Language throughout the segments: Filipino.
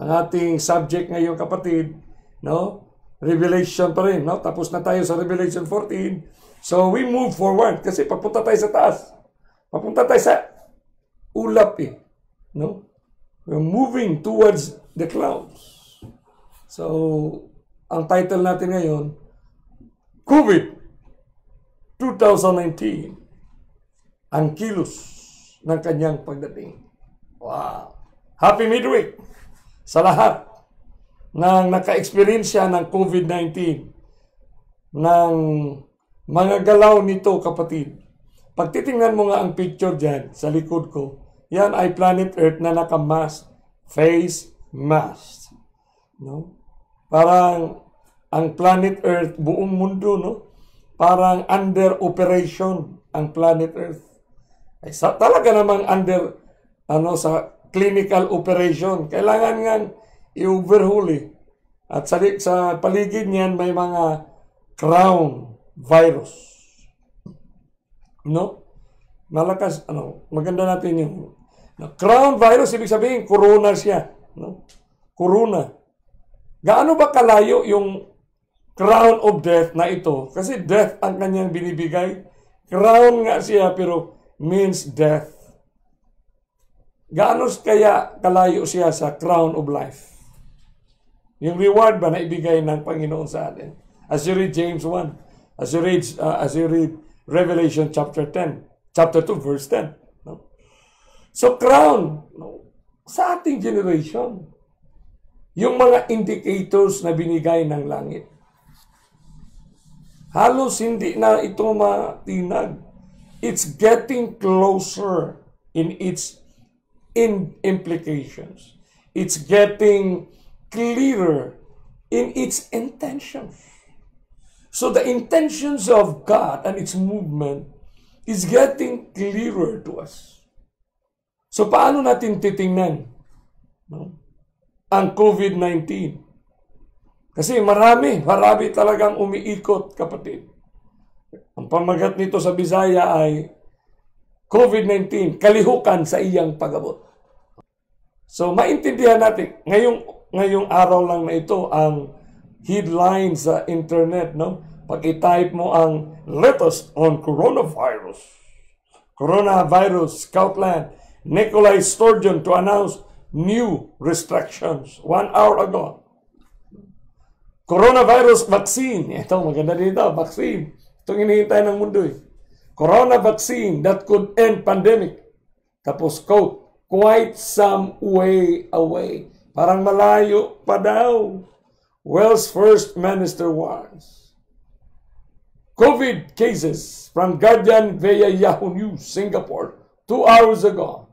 Ang ating subject ngayon kapatid, no? Revelation pa rin, no? Tapos na tayo sa Revelation 14. So we move forward kasi papunta tayo sa taas. Papunta tayo sa ulap eh, no? We're moving towards the clouds. So, ang title natin ngayon, COVID 2019. Ang kilos ng kanyang pagdating. Wow! Happy midweek sa lahat ng naka-experience ng COVID-19 ng mga galaw nito kapatid. Pag titingnan mo nga ang picture dyan sa likod ko, yan ay planet Earth na naka-mask, face mask. No? Parang ang planet Earth, buong mundo, no? Parang under operation ang planet Earth. Ay, sa, talaga namang under ano sa clinical operation. Kailangan nga i-overhaul eh. At sa, sa paligid niyan may mga crown virus. No? Malakas, ano, maganda natin yung no, crown virus, ibig sabihin, corona siya. No? Corona. Gaano ba kalayo yung crown of death na ito? Kasi death ang kanyang binibigay. Crown nga siya pero means death. Gaano kaya kalayo siya sa crown of life? Yung reward ba na ibigay ng Panginoon sa atin? As you read James 1, as you read, uh, as you read Revelation chapter 10, chapter 2, verse 10. No? So crown, no? sa ating generation, yung mga indicators na binigay ng langit. Halos hindi na ito matinag. It's getting closer in its in implications. It's getting clearer in its intentions. So the intentions of God and its movement is getting clearer to us. So paano natin titingnan? No? ang COVID-19. Kasi marami, marami talagang umiikot, kapatid. Ang pamagat nito sa Bisaya ay COVID-19, kalihukan sa iyang pagabot. So maintindihan natin, ngayong, ngayong araw lang na ito ang headline sa internet, no? Pag i-type mo ang latest on coronavirus. Coronavirus, Scoutland, Nikolai Sturgeon to announce new restrictions one hour ago. Coronavirus vaccine. Ito, maganda dito, vaccine. Itong hinihintay ng mundo eh. Corona vaccine that could end pandemic. Tapos quote, quite some way away. Parang malayo pa daw. Wells First Minister warns. COVID cases from Guardian via Yahoo News, Singapore, two hours ago.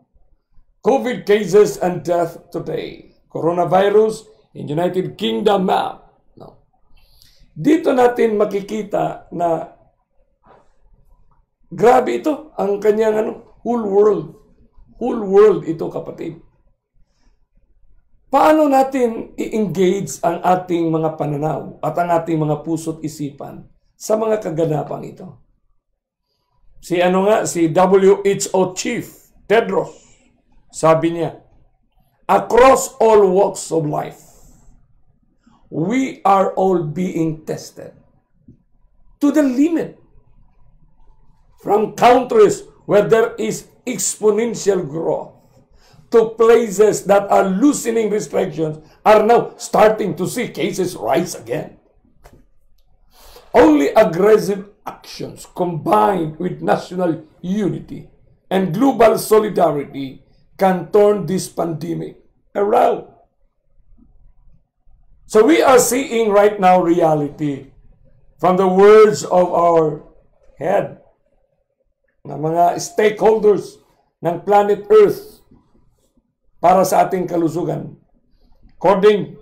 COVID cases and death today. Coronavirus in United Kingdom map. No. Dito natin makikita na grabe ito ang kanyang ano, whole world. Whole world ito kapatid. Paano natin i-engage ang ating mga pananaw at ang ating mga puso't isipan sa mga kaganapang ito? Si ano nga, si WHO Chief Tedros sabi niya, across all walks of life, we are all being tested to the limit. From countries where there is exponential growth to places that are loosening restrictions are now starting to see cases rise again. Only aggressive actions combined with national unity and global solidarity can turn this pandemic around. So we are seeing right now reality from the words of our head, ng mga stakeholders ng planet Earth para sa ating kalusugan. According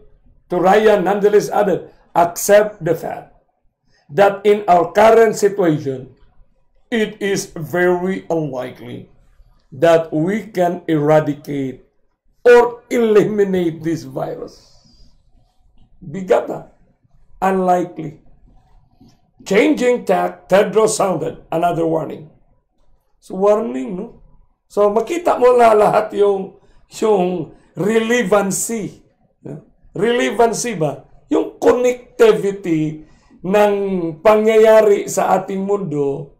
to Ryan, nonetheless added, accept the fact that in our current situation, it is very unlikely that we can eradicate or eliminate this virus. Bigat na. Unlikely. Changing tack, Tedros sounded another warning. So warning, no? So makita mo na lahat yung, yung relevancy relevancy ba? Yung connectivity ng pangyayari sa ating mundo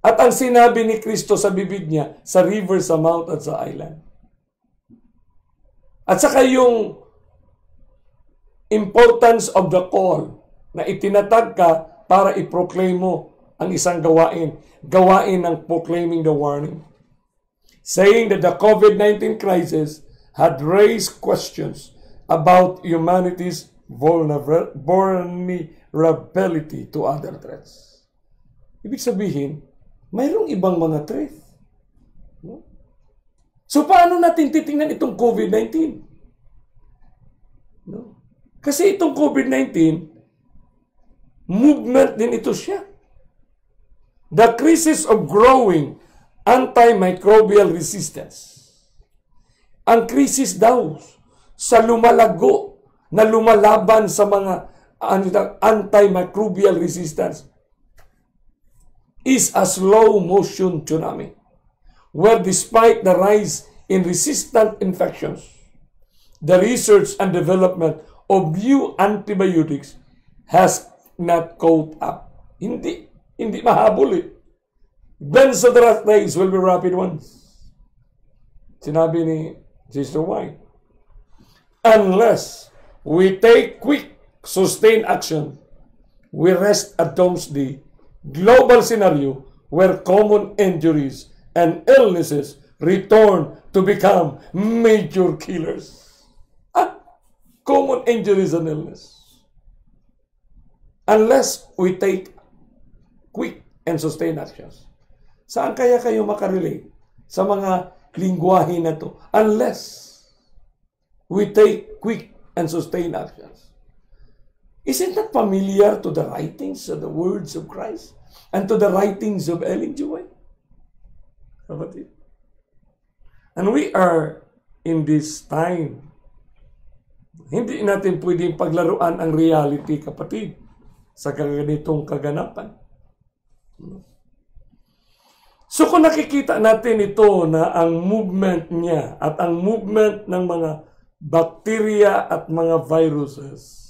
at ang sinabi ni Kristo sa bibig niya sa river, sa mount at sa island. At saka yung importance of the call na itinatag ka para i-proclaim mo ang isang gawain. Gawain ng proclaiming the warning. Saying that the COVID-19 crisis had raised questions about humanity's vulnerability to other threats. Ibig sabihin, mayroong ibang mga threat. No? So paano natin titingnan itong COVID-19? No? Kasi itong COVID-19, movement din ito siya. The crisis of growing antimicrobial resistance. Ang krisis daw sa lumalago na lumalaban sa mga antimicrobial resistance is a slow motion tsunami where despite the rise in resistant infections, the research and development of new antibiotics has not caught up. Hindi, hindi mahabol eh. Benzodiazepines will be rapid ones. Sinabi ni Sister White. Unless we take quick, sustained action, we rest at the global scenario where common injuries and illnesses return to become major killers. Ah, common injuries and illness. Unless we take quick and sustained actions. Saan kaya kayo makarelate sa mga lingwahe na to? Unless we take quick and sustained actions. Isn't that familiar to the writings of the words of Christ and to the writings of Ellen G. White? Kapatid. And we are in this time. Hindi natin pwedeng paglaruan ang reality, kapatid, sa ganitong kaganapan. So kung nakikita natin ito na ang movement niya at ang movement ng mga bacteria at mga viruses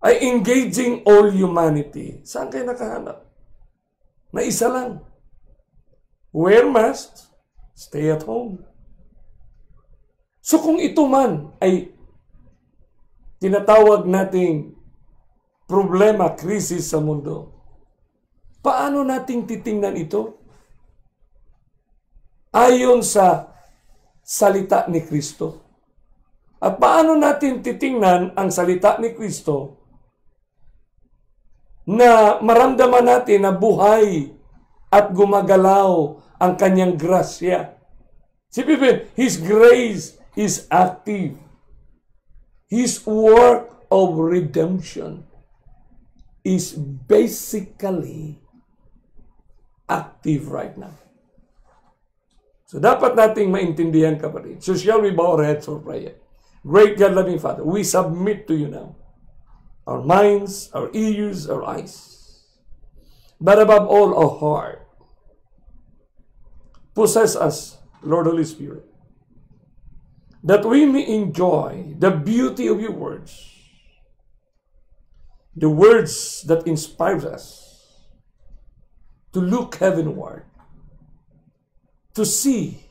ay engaging all humanity. Saan kayo nakahanap? Na isa lang. Wear masks, stay at home. So kung ito man ay tinatawag nating problema, krisis sa mundo, paano nating titingnan ito? Ayon sa salita ni Kristo. At paano natin titingnan ang salita ni Kristo na maramdaman natin na buhay at gumagalaw ang kanyang grasya. Si Pipe, His grace is active. His work of redemption is basically active right now. So dapat nating maintindihan kapatid. So shall we bow our heads for prayer? Great God, loving Father, we submit to you now. Our minds, our ears, our eyes. But above all, our heart. Possess us, Lord Holy Spirit. That we may enjoy the beauty of your words. The words that inspires us to look heavenward to see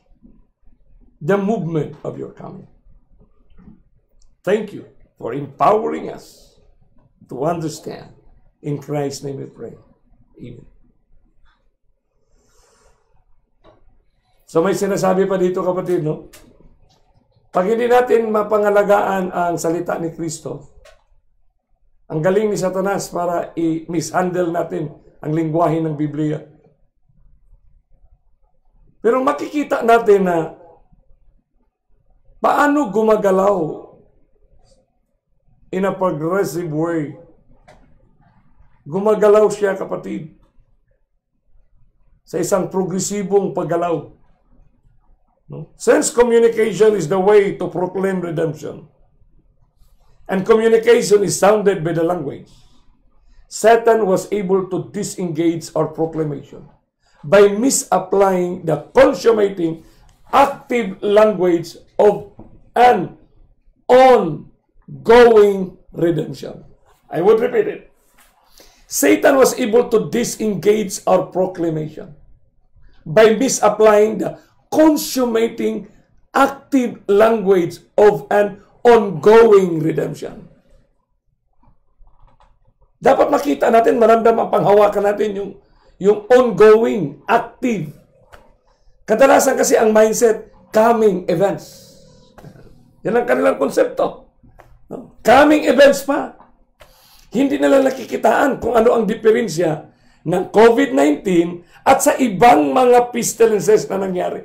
the movement of your coming. Thank you for empowering us to understand. In Christ's name we pray. Amen. So may sinasabi pa dito kapatid, no? Pag hindi natin mapangalagaan ang salita ni Kristo, ang galing ni Satanas para i-mishandle natin ang lingwahe ng Biblia. Pero makikita natin na paano gumagalaw in a progressive way. Gumagalaw siya, kapatid, sa isang progresibong paggalaw. No? Sense communication is the way to proclaim redemption. And communication is sounded by the language. Satan was able to disengage our proclamation by misapplying the consummating active language of an ongoing redemption. I would repeat it. Satan was able to disengage our proclamation by misapplying the consummating active language of an ongoing redemption. Dapat makita natin, maramdam ang panghawakan natin yung, yung ongoing, active. Kadalasan kasi ang mindset, coming events. Yan ang kanilang konsepto. No? Coming events pa. Hindi nila nakikitaan kung ano ang diferensya ng COVID-19 at sa ibang mga pestilences na nangyari.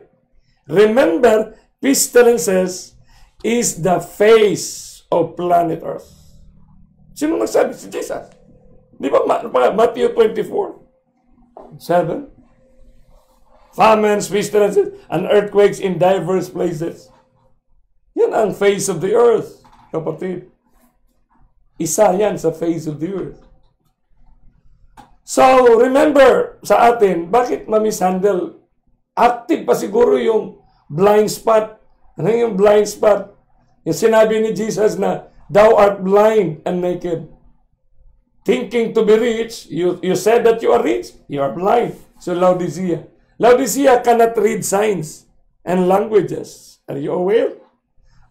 Remember, pestilences is the face of planet Earth. Sino nagsabi? Si Jesus. Di ba Matthew 24? 7? Famines, pestilences, and earthquakes in diverse places. Yan ang face of the earth, kapatid. Isa yan sa face of the earth. So, remember sa atin, bakit ma-mishandle? Active pa siguro yung blind spot. Ano yung blind spot? Yung sinabi ni Jesus na, Thou art blind and naked. Thinking to be rich, you, you said that you are rich, you are blind. So Laodicea. Laodicea cannot read signs and languages. Are you aware?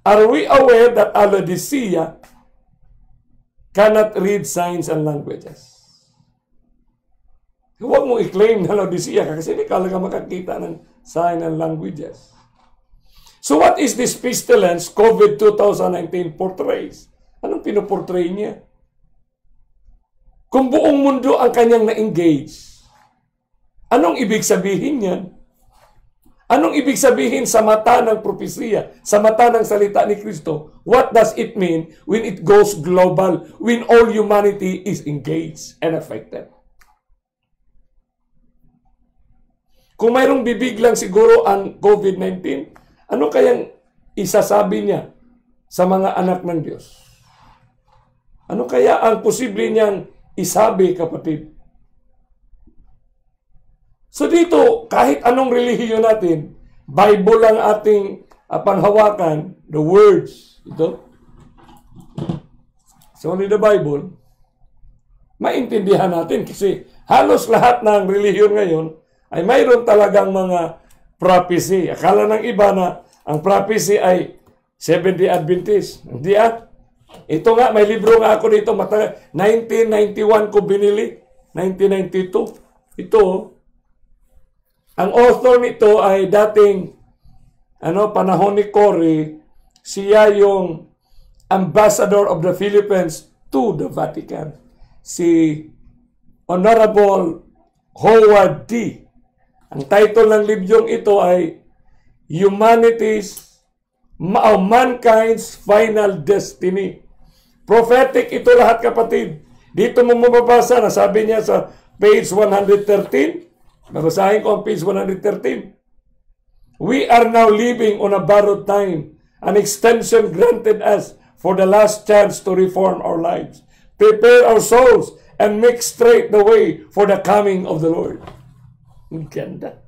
Are we aware that Laodicea cannot read signs and languages? Huwag mo i-claim na Laodicea ka kasi hindi ka lang makakita ng sign and languages. So what is this pestilence COVID 2019 portrays? Anong pinoportray niya? Kung buong mundo ang kanyang na-engage, anong ibig sabihin yan? Anong ibig sabihin sa mata ng propesiya, sa mata ng salita ni Kristo? What does it mean when it goes global, when all humanity is engaged and affected? Kung mayroong bibig siguro ang COVID-19, ano kayang isasabi niya sa mga anak ng Diyos? Ano kaya ang posible niyang isabi, kapatid. So dito, kahit anong relihiyon natin, Bible lang ating uh, panghawakan, the words, ito. So only the Bible, maintindihan natin kasi halos lahat ng relihiyon ngayon ay mayroon talagang mga prophecy. Akala ng iba na ang prophecy ay 70 Adventist. Hindi ah. Ito nga, may libro nga ako dito, matagal. 1991 ko binili. 1992. Ito, oh. ang author nito ay dating ano panahon ni Cory, siya yung ambassador of the Philippines to the Vatican. Si Honorable Howard D. Ang title ng libyong ito ay Humanity's Mankind's Final Destiny. Prophetic ito lahat kapatid. Dito mo mababasa na sabi niya sa page 113. Babasahin ko ang page 113. We are now living on a borrowed time, an extension granted us for the last chance to reform our lives, prepare our souls, and make straight the way for the coming of the Lord. Ang ganda.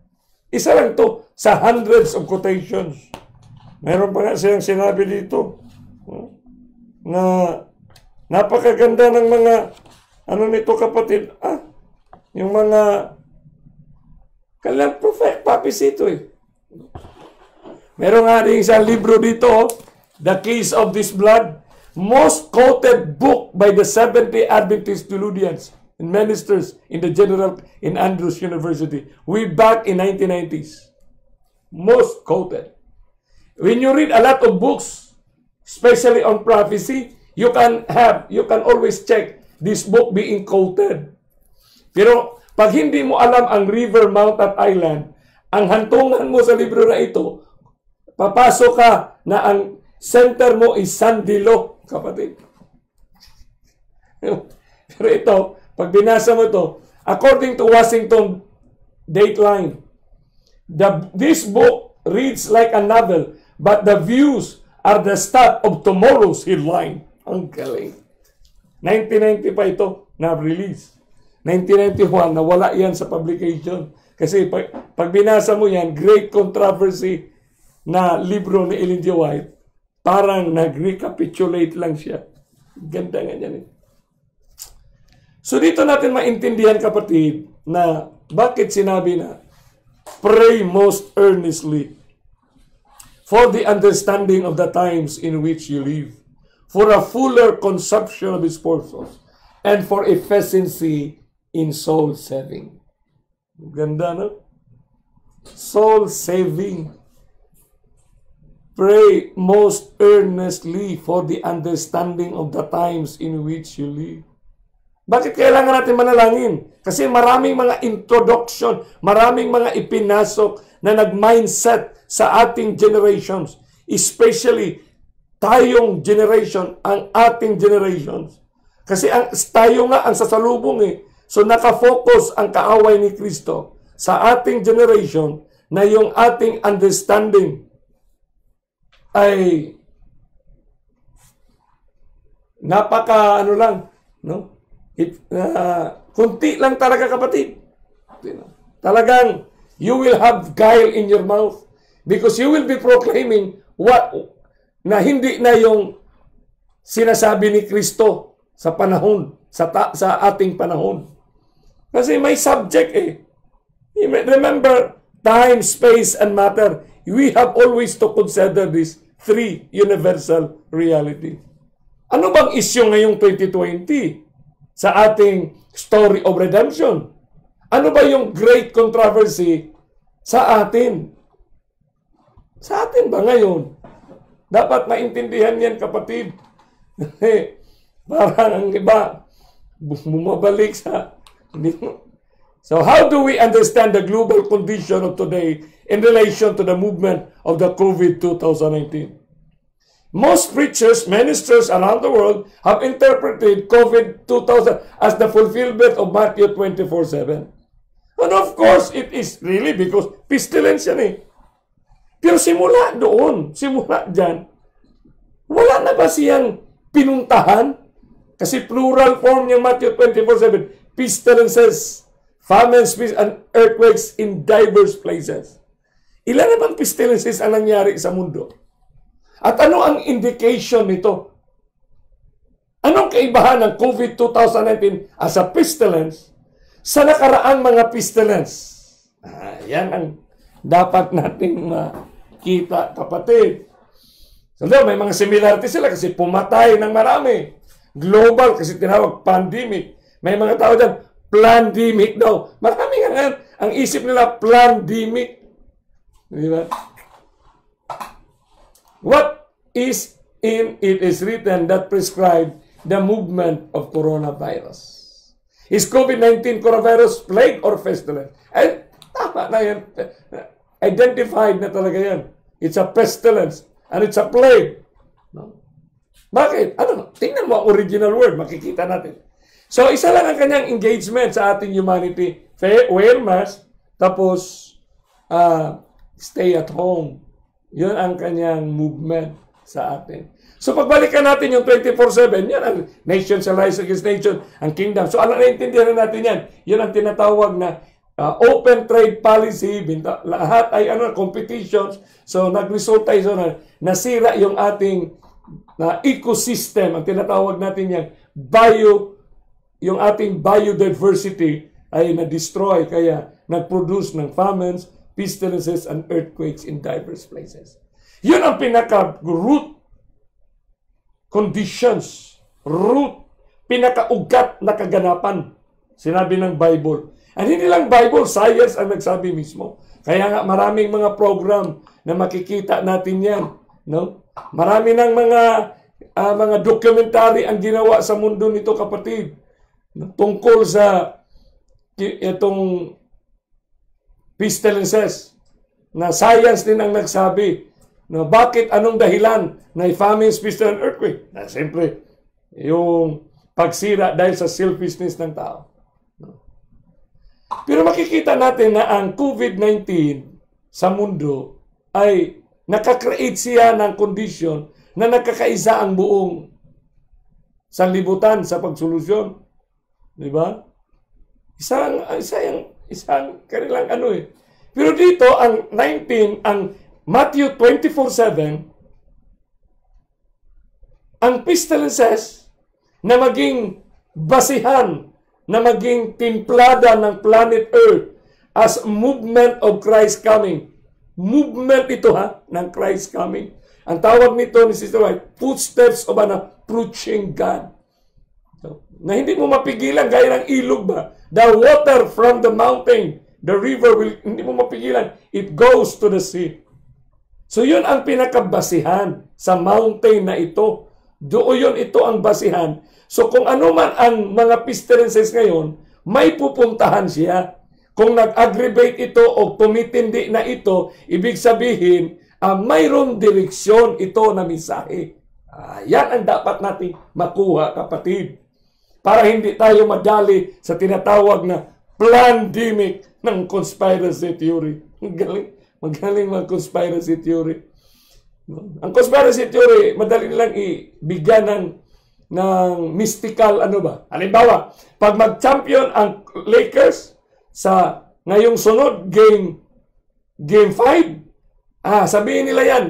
Isa lang to sa hundreds of quotations. Meron pa nga silang sinabi dito na napakaganda ng mga ano nito kapatid, ah, yung mga kailang prophet, papis ito eh. Meron nga rin isang libro dito, oh, The Case of This Blood, most quoted book by the 70 Adventist theologians and ministers in the general in Andrews University way back in 1990s. Most quoted. When you read a lot of books, especially on prophecy, you can have, you can always check this book being quoted. Pero pag hindi mo alam ang River Mount at Island, ang hantungan mo sa libro na ito, papasok ka na ang center mo is San Dilo, kapatid. Pero ito, pag binasa mo ito, according to Washington Dateline, the, this book reads like a novel, but the views are the stuff of tomorrow's headline. Ang galing. 1990 pa ito na-release. 1991, nawala yan sa publication. Kasi pag, pag binasa mo yan, great controversy na libro ni Ellen G. White, parang nag-recapitulate lang siya. Ganda nga niyan eh. So dito natin maintindihan kapatid na bakit sinabi na pray most earnestly for the understanding of the times in which you live, for a fuller consumption of His purposes, and for efficiency in soul saving. Ganda, no? Soul saving. Pray most earnestly for the understanding of the times in which you live. Bakit kailangan natin manalangin? Kasi maraming mga introduction, maraming mga ipinasok na nag-mindset sa ating generations. Especially, tayong generation, ang ating generations. Kasi ang, tayo nga ang sasalubong eh. So nakafocus ang kaaway ni Kristo sa ating generation na yung ating understanding ay napaka ano lang, no? It, uh, kunti lang talaga kapatid. Talagang you will have guile in your mouth because you will be proclaiming what na hindi na yung sinasabi ni Kristo sa panahon, sa, ta, sa ating panahon. Kasi may subject eh. Remember, time, space, and matter. We have always to consider these three universal reality. Ano bang isyu ngayong 2020? sa ating story of redemption. Ano ba yung great controversy sa atin? Sa atin ba ngayon? Dapat maintindihan yan, kapatid. Parang ang iba, bumabalik sa... So how do we understand the global condition of today in relation to the movement of the COVID 2019? Most preachers, ministers around the world have interpreted COVID 2000 as the fulfillment of Matthew 24-7. And of course, it is really because pestilence yan eh. Pero simula doon, simula dyan, wala na ba siyang pinuntahan? Kasi plural form yung Matthew 24-7, pestilences, famines, and earthquakes in diverse places. Ilan na bang pestilences ang nangyari sa mundo? At ano ang indication nito? Anong kaibahan ng COVID-2019 as a pestilence sa nakaraang mga pestilence? Ah, yan ang dapat nating makita, kapatid. So, may mga similarity sila kasi pumatay ng marami. Global kasi tinawag pandemic. May mga tao dyan, plandemic daw. Marami nga ngayon, ang isip nila, plandemic. Di ba? What is in it is written that prescribe the movement of coronavirus. Is COVID-19 coronavirus plague or pestilence? Ay, tama na yan. Identified na talaga yan. It's a pestilence and it's a plague. No? Bakit? Ano? Tingnan mo ang original word, makikita natin. So, isa lang ang kanyang engagement sa ating humanity. Wear mask, tapos uh, stay at home. Yun ang kanyang movement sa atin. So pagbalikan natin yung 24-7, yan ang nation shall rise against nation, ang kingdom. So alam naintindihan na natin yan. Yun ang tinatawag na uh, open trade policy, binta, lahat ay ano, competitions. So nag-result tayo na nasira yung ating na uh, ecosystem, ang tinatawag natin yan, bio, yung ating biodiversity ay na-destroy, kaya nag-produce ng famines, pestilences, and earthquakes in diverse places. Yun ang pinaka-root conditions, root, pinaka-ugat na kaganapan. Sinabi ng Bible. At hindi lang Bible, science ang nagsabi mismo. Kaya nga maraming mga program na makikita natin yan. No? Marami ng mga uh, mga documentary ang ginawa sa mundo nito kapatid. Tungkol sa itong pestilences na science din ang nagsabi na bakit anong dahilan na famine, pestilence, earthquake. Na siyempre, yung pagsira dahil sa selfishness ng tao. Pero makikita natin na ang COVID-19 sa mundo ay nakakreate siya ng kondisyon na nakakaisa ang buong sanlibutan sa pagsolusyon. Di ba? Isang, isang Isang kanilang ano eh. Pero dito, ang 19, ang Matthew 24.7, ang pestilences na maging basihan, na maging timplada ng planet Earth as movement of Christ coming. Movement ito ha, ng Christ coming. Ang tawag nito ni Sister White, footsteps of an approaching God. So, na hindi mo mapigilan gaya ng ilog ba? The water from the mountain, the river will, hindi mo mapigilan. It goes to the sea. So yun ang pinakabasihan sa mountain na ito. Doon yun ito ang basihan. So kung ano man ang mga pestilences ngayon, may pupuntahan siya. Kung nag-aggravate ito o tumitindi na ito, ibig sabihin, uh, mayroong direksyon ito na mensahe. Uh, yan ang dapat natin makuha, kapatid. Para hindi tayo madali sa tinatawag na pandemic ng conspiracy theory. Galing. Magaling mag conspiracy theory. Ang conspiracy theory, madali lang ibigyan ng ng mystical ano ba? Halimbawa, pag mag-champion ang Lakers sa ngayong sunod game game 5, ah, sabihin nila yan.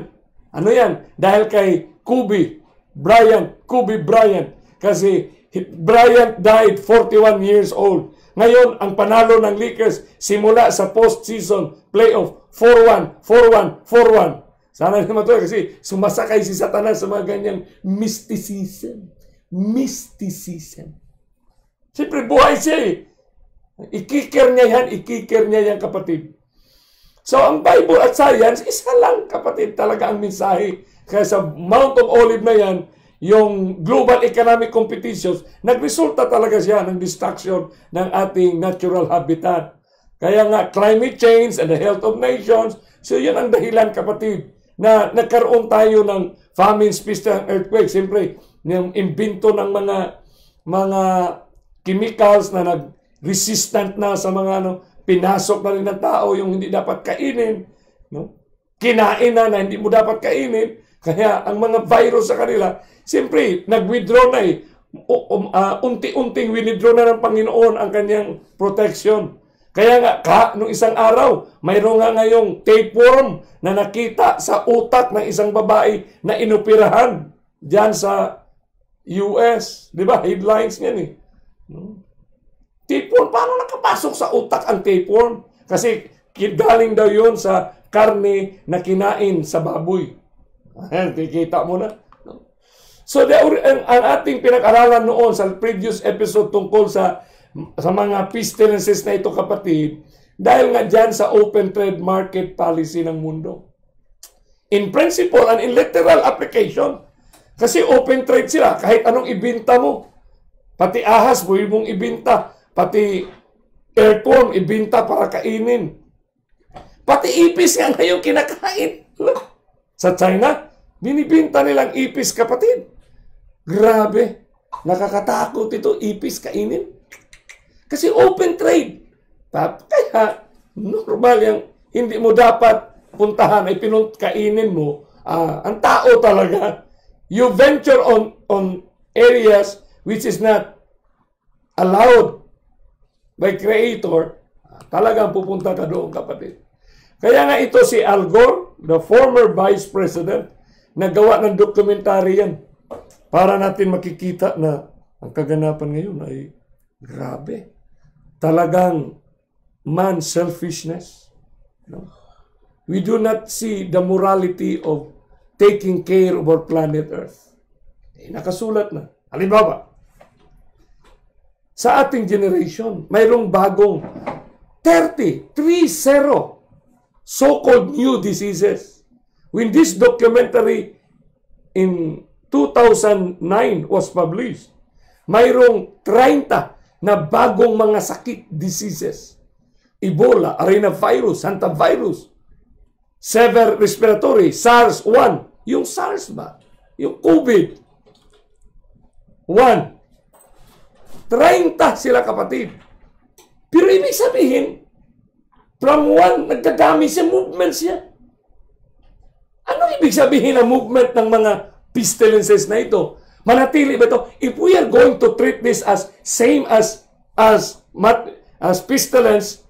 Ano yan? Dahil kay Kobe Bryant, Kobe Bryant kasi Bryant died 41 years old. Ngayon, ang panalo ng Lakers simula sa postseason playoff 4-1, 4-1, 4-1. Sana naman ito kasi sumasakay si Satanas sa mga ganyang mysticism. Mysticism. Siyempre, buhay siya eh. Ikikir niya yan, ikikir niya yan kapatid. So, ang Bible at science, isa lang kapatid talaga ang mensahe. Kaya sa Mount of Olive na yan, yung global economic competitions, nagresulta talaga siya ng destruction ng ating natural habitat. Kaya nga, climate change and the health of nations, so yun ang dahilan kapatid, na nagkaroon tayo ng famines, pista, earthquake. Siyempre, yung imbento ng mga mga chemicals na nag-resistant na sa mga ano, pinasok na rin ng tao yung hindi dapat kainin. No? Kinain na na hindi mo dapat kainin. Kaya ang mga virus sa kanila, siyempre, nag-withdraw na eh. Uh, unti-unting withdraw na ng Panginoon ang kanyang protection. Kaya nga, ka, nung isang araw, mayroon nga ngayong tapeworm na nakita sa utak ng isang babae na inoperahan dyan sa US. Di ba? Headlines niyan eh. No? Tapeworm, paano nakapasok sa utak ang tapeworm? Kasi galing daw yun sa karne na kinain sa baboy. Kikita mo na. So, the, ang ating pinag-aralan noon sa previous episode tungkol sa sa mga pestilences na ito kapatid, dahil nga dyan sa open trade market policy ng mundo. In principle and in literal application, kasi open trade sila, kahit anong ibinta mo. Pati ahas, pwede mong ibinta. Pati aircon, ibinta para kainin. Pati ipis nga ngayon kinakain. Sa China, binibinta nilang ipis, kapatid. Grabe. Nakakatakot ito, ipis kainin. Kasi open trade. Kaya, normal yung hindi mo dapat puntahan ay pinunt kainin mo. Uh, ang tao talaga, you venture on on areas which is not allowed by Creator, talagang pupunta ka doon, kapatid. Kaya nga ito si Al Gore, the former Vice President, nagawa ng dokumentary yan para natin makikita na ang kaganapan ngayon ay grabe. Talagang man selfishness. No? We do not see the morality of taking care of our planet Earth. Eh, nakasulat na. Halimbawa, sa ating generation, mayroong bagong 30, 3-0 so-called new diseases. When this documentary in 2009 was published, mayroong 30 na bagong mga sakit, diseases. Ebola, arenavirus, hantavirus, severe respiratory, SARS-1. Yung SARS ba? Yung COVID. 1. 30 sila kapatid. Pero ibig sabihin, from one, nagkagami siya, movement siya. Ano ibig sabihin ng movement ng mga pestilences na ito? Manatili ba ito? If we are going to treat this as same as as as pestilence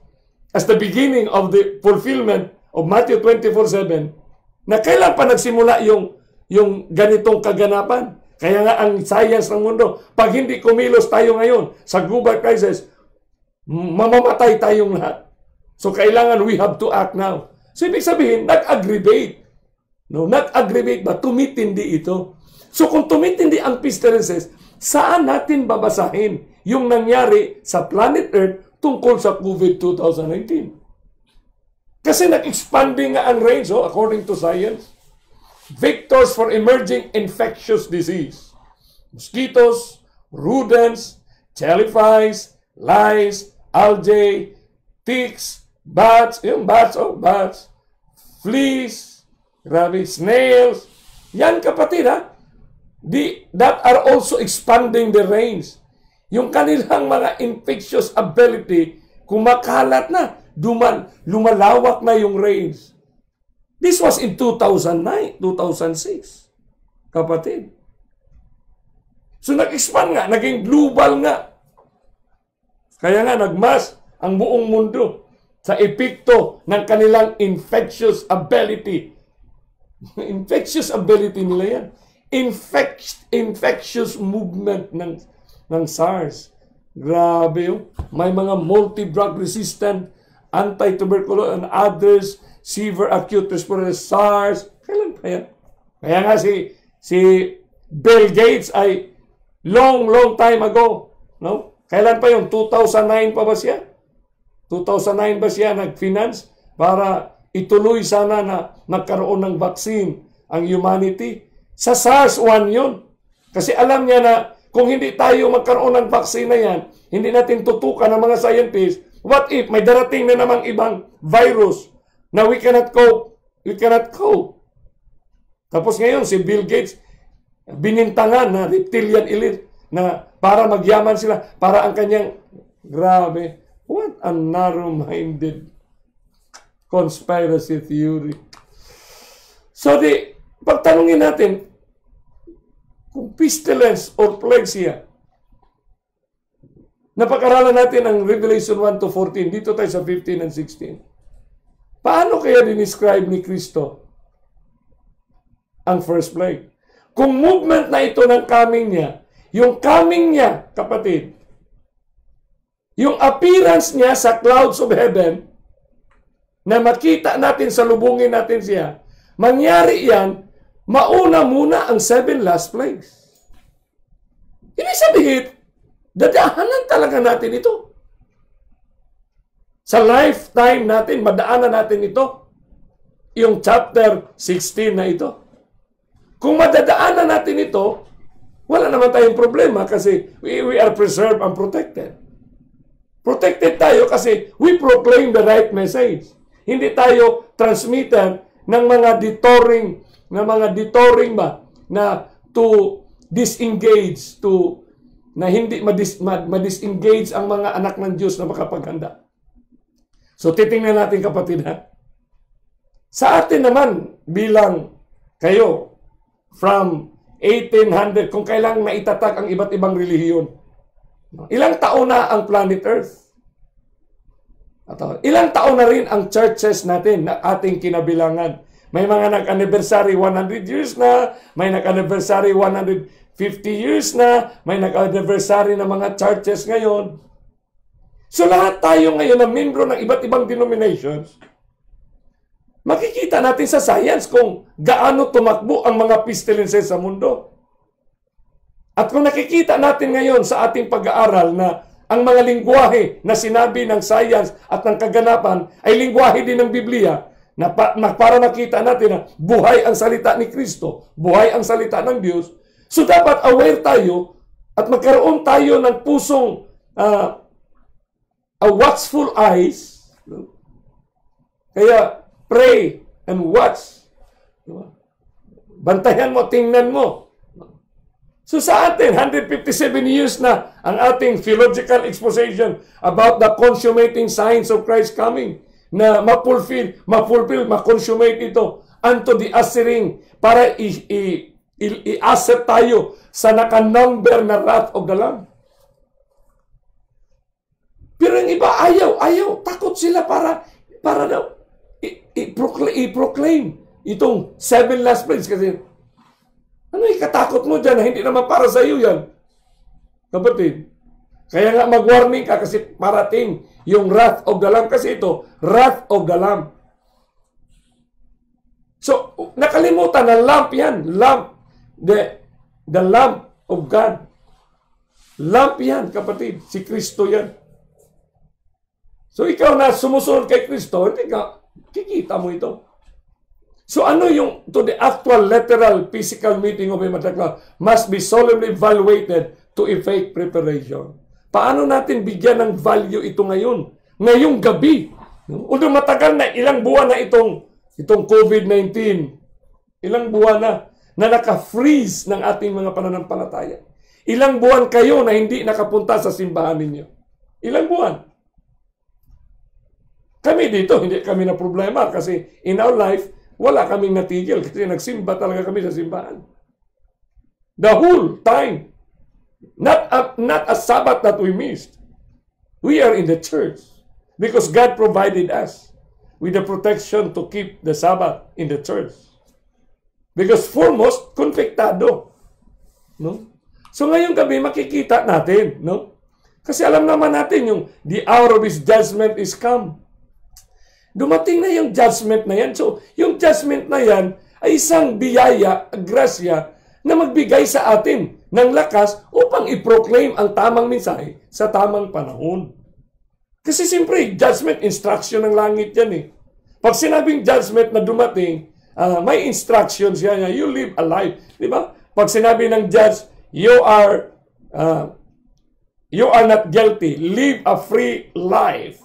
as the beginning of the fulfillment of Matthew 24:7, na kailan pa nagsimula yung yung ganitong kaganapan? Kaya nga ang science ng mundo, pag hindi kumilos tayo ngayon sa global crisis, mamamatay tayong lahat. So kailangan we have to act now. So ibig sabihin, nag-aggravate. No, nag-aggravate ba? Tumitindi ito. So kung tumitindi ang pestilences, saan natin babasahin yung nangyari sa planet Earth tungkol sa COVID 2019? Kasi nag-expanding nga ang range, oh, according to science. Vectors for emerging infectious disease. Mosquitoes, rodents, jellyflies, lice, algae, ticks, bats, yung bats, oh, bats, fleas, grabe, snails. Yan kapatid ha, the, that are also expanding the range. Yung kanilang mga infectious ability, kumakalat na, duman, lumalawak na yung range. This was in 2009, 2006. Kapatid. So nag-expand nga, naging global nga. Kaya nga nagmas ang buong mundo sa epekto ng kanilang infectious ability. infectious ability nila yan infect, infectious movement ng, ng SARS. Grabe yun. May mga multi-drug resistant, anti-tuberculosis and others, severe acute respiratory SARS. Kailan pa yan? Kaya nga si, si Bill Gates ay long, long time ago. No? Kailan pa yung 2009 pa ba siya? 2009 ba siya nag-finance para ituloy sana na magkaroon ng vaccine ang humanity? Sa SARS-1 yun. Kasi alam niya na kung hindi tayo magkaroon ng vaccine na yan, hindi natin tutukan ng mga scientists, what if may darating na namang ibang virus na we cannot cope? We cannot cope. Tapos ngayon, si Bill Gates, binintangan na reptilian elite na para magyaman sila, para ang kanyang, grabe, what a narrow-minded conspiracy theory. So the Pagtanungin natin, kung pestilence or plague siya, napag-aralan natin ang Revelation 1 to 14, dito tayo sa 15 and 16. Paano kaya dinescribe ni Kristo ang first plague? Kung movement na ito ng coming niya, yung coming niya, kapatid, yung appearance niya sa clouds of heaven, na makita natin, sa lubungin natin siya, mangyari yan mauna muna ang seven last plagues. Ibig sabihin, dadahanan talaga natin ito. Sa lifetime natin, madaanan natin ito. Yung chapter 16 na ito. Kung madadaanan natin ito, wala naman tayong problema kasi we, we are preserved and protected. Protected tayo kasi we proclaim the right message. Hindi tayo transmitter ng mga detouring na mga detouring ba na to disengage to na hindi madis, madisengage ang mga anak ng Diyos na makapaghanda. So titingnan natin kapatid ha. Sa atin naman bilang kayo from 1800 kung kailang naitatag ang iba't ibang relihiyon. Ilang taon na ang planet Earth? At ilang taon na rin ang churches natin na ating kinabilangan may mga nag-anniversary 100 years na, may nag-anniversary 150 years na, may nag-anniversary ng mga churches ngayon. So lahat tayo ngayon na membro ng iba't ibang denominations, makikita natin sa science kung gaano tumakbo ang mga pestilences sa mundo. At kung nakikita natin ngayon sa ating pag-aaral na ang mga lingwahe na sinabi ng science at ng kaganapan ay lingwahe din ng Biblia, na, pa, na para makita natin na buhay ang salita ni Kristo, buhay ang salita ng Diyos. So dapat aware tayo at magkaroon tayo ng pusong uh, a watchful eyes. Kaya pray and watch. Bantayan mo, tingnan mo. So sa atin, 157 years na ang ating theological exposition about the consummating signs of Christ coming na ma-fulfill, ma-fulfill, ito unto the ushering para i-accept tayo sa naka-number na wrath of the Lamb. Pero yung iba, ayaw, ayaw. Takot sila para, para daw, i-proclaim, itong seven last plagues kasi Ano ikatakot mo dyan hindi naman para sa iyo yan? Kapatid, kaya nga mag-warning ka kasi parating yung wrath of the Lamb. Kasi ito, wrath of the Lamb. So, nakalimutan na lamp yan. Lamp. The, the lamp of God. Lamp yan, kapatid. Si Kristo yan. So, ikaw na sumusunod kay Kristo, hindi ka, kikita mo ito. So, ano yung, to the actual literal physical meeting of Madakla must be solemnly evaluated to effect preparation. Paano natin bigyan ng value ito ngayon? Ngayong gabi. Although matagal na, ilang buwan na itong itong COVID-19, ilang buwan na na naka-freeze ng ating mga pananampalataya. Ilang buwan kayo na hindi nakapunta sa simbahan ninyo. Ilang buwan. Kami dito, hindi kami na problema kasi in our life, wala kaming natigil kasi nagsimba talaga kami sa simbahan. The whole time. Not a, not a Sabbath that we missed. We are in the church because God provided us with the protection to keep the Sabbath in the church. Because foremost, konfektado. No? So ngayong gabi, makikita natin. No? Kasi alam naman natin yung the hour of His judgment is come. Dumating na yung judgment na yan. So, yung judgment na yan ay isang biyaya, grasya, na magbigay sa atin ng lakas upang i-proclaim ang tamang mensahe sa tamang panahon. Kasi siyempre, judgment, instruction ng langit yan eh. Pag sinabing judgment na dumating, uh, may instructions yan. You live a life. Di ba? Pag sinabi ng judge, you are uh, you are not guilty. Live a free life.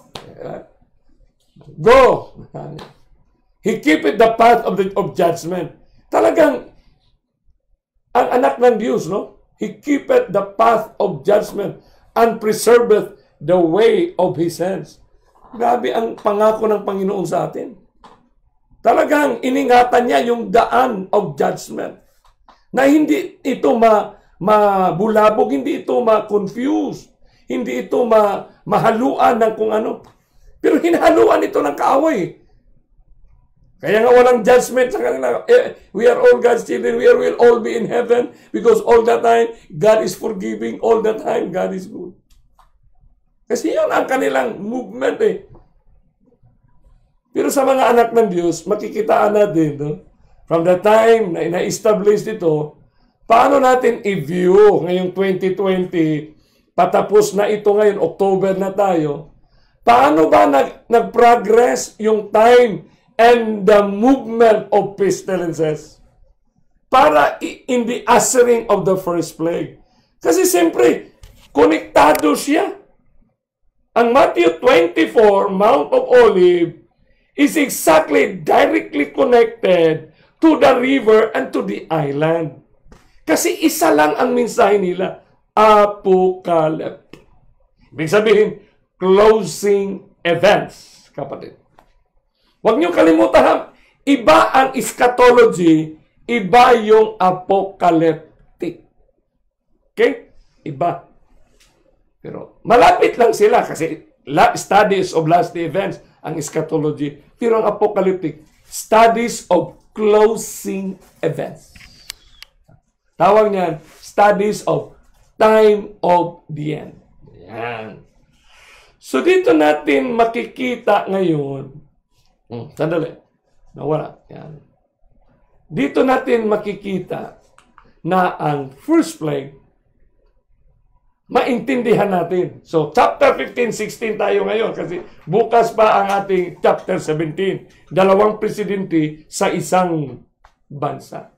Go. He keep it the path of the of judgment. Talagang ang anak ng Diyos, no? He keepeth the path of judgment and preserveth the way of His hands. Grabe ang pangako ng Panginoon sa atin. Talagang iningatan niya yung daan of judgment. Na hindi ito ma, mabulabog, hindi ito ma-confuse, hindi ito ma, mahaluan ng kung ano. Pero hinahaluan ito ng kaaway. Kaya nga walang judgment sa kanila. Eh, we are all God's children. We will all be in heaven because all the time, God is forgiving. All the time, God is good. Kasi yun ang kanilang movement eh. Pero sa mga anak ng Diyos, makikitaan natin, no? from the time na ina-establish ito, paano natin i-view ngayong 2020, patapos na ito ngayon, October na tayo, paano ba nag, nag-progress yung time and the movement of pestilences para in the ushering of the first plague? Kasi siyempre, konektado siya ang Matthew 24, Mount of Olive, is exactly directly connected to the river and to the island. Kasi isa lang ang mensahe nila, Apocalypse. Ibig sabihin, closing events, kapatid. Huwag niyo kalimutan, ha? iba ang eschatology, iba yung apocalyptic. Okay? Iba. Pero malapit lang sila kasi studies of last day events ang eschatology. Pero ang apocalyptic, studies of closing events. Tawag niyan, studies of time of the end. Yan. So dito natin makikita ngayon, hmm, sandali, nawala. Yan. Dito natin makikita na ang first plague maintindihan natin. So, chapter 15, 16 tayo ngayon kasi bukas pa ang ating chapter 17. Dalawang presidente sa isang bansa.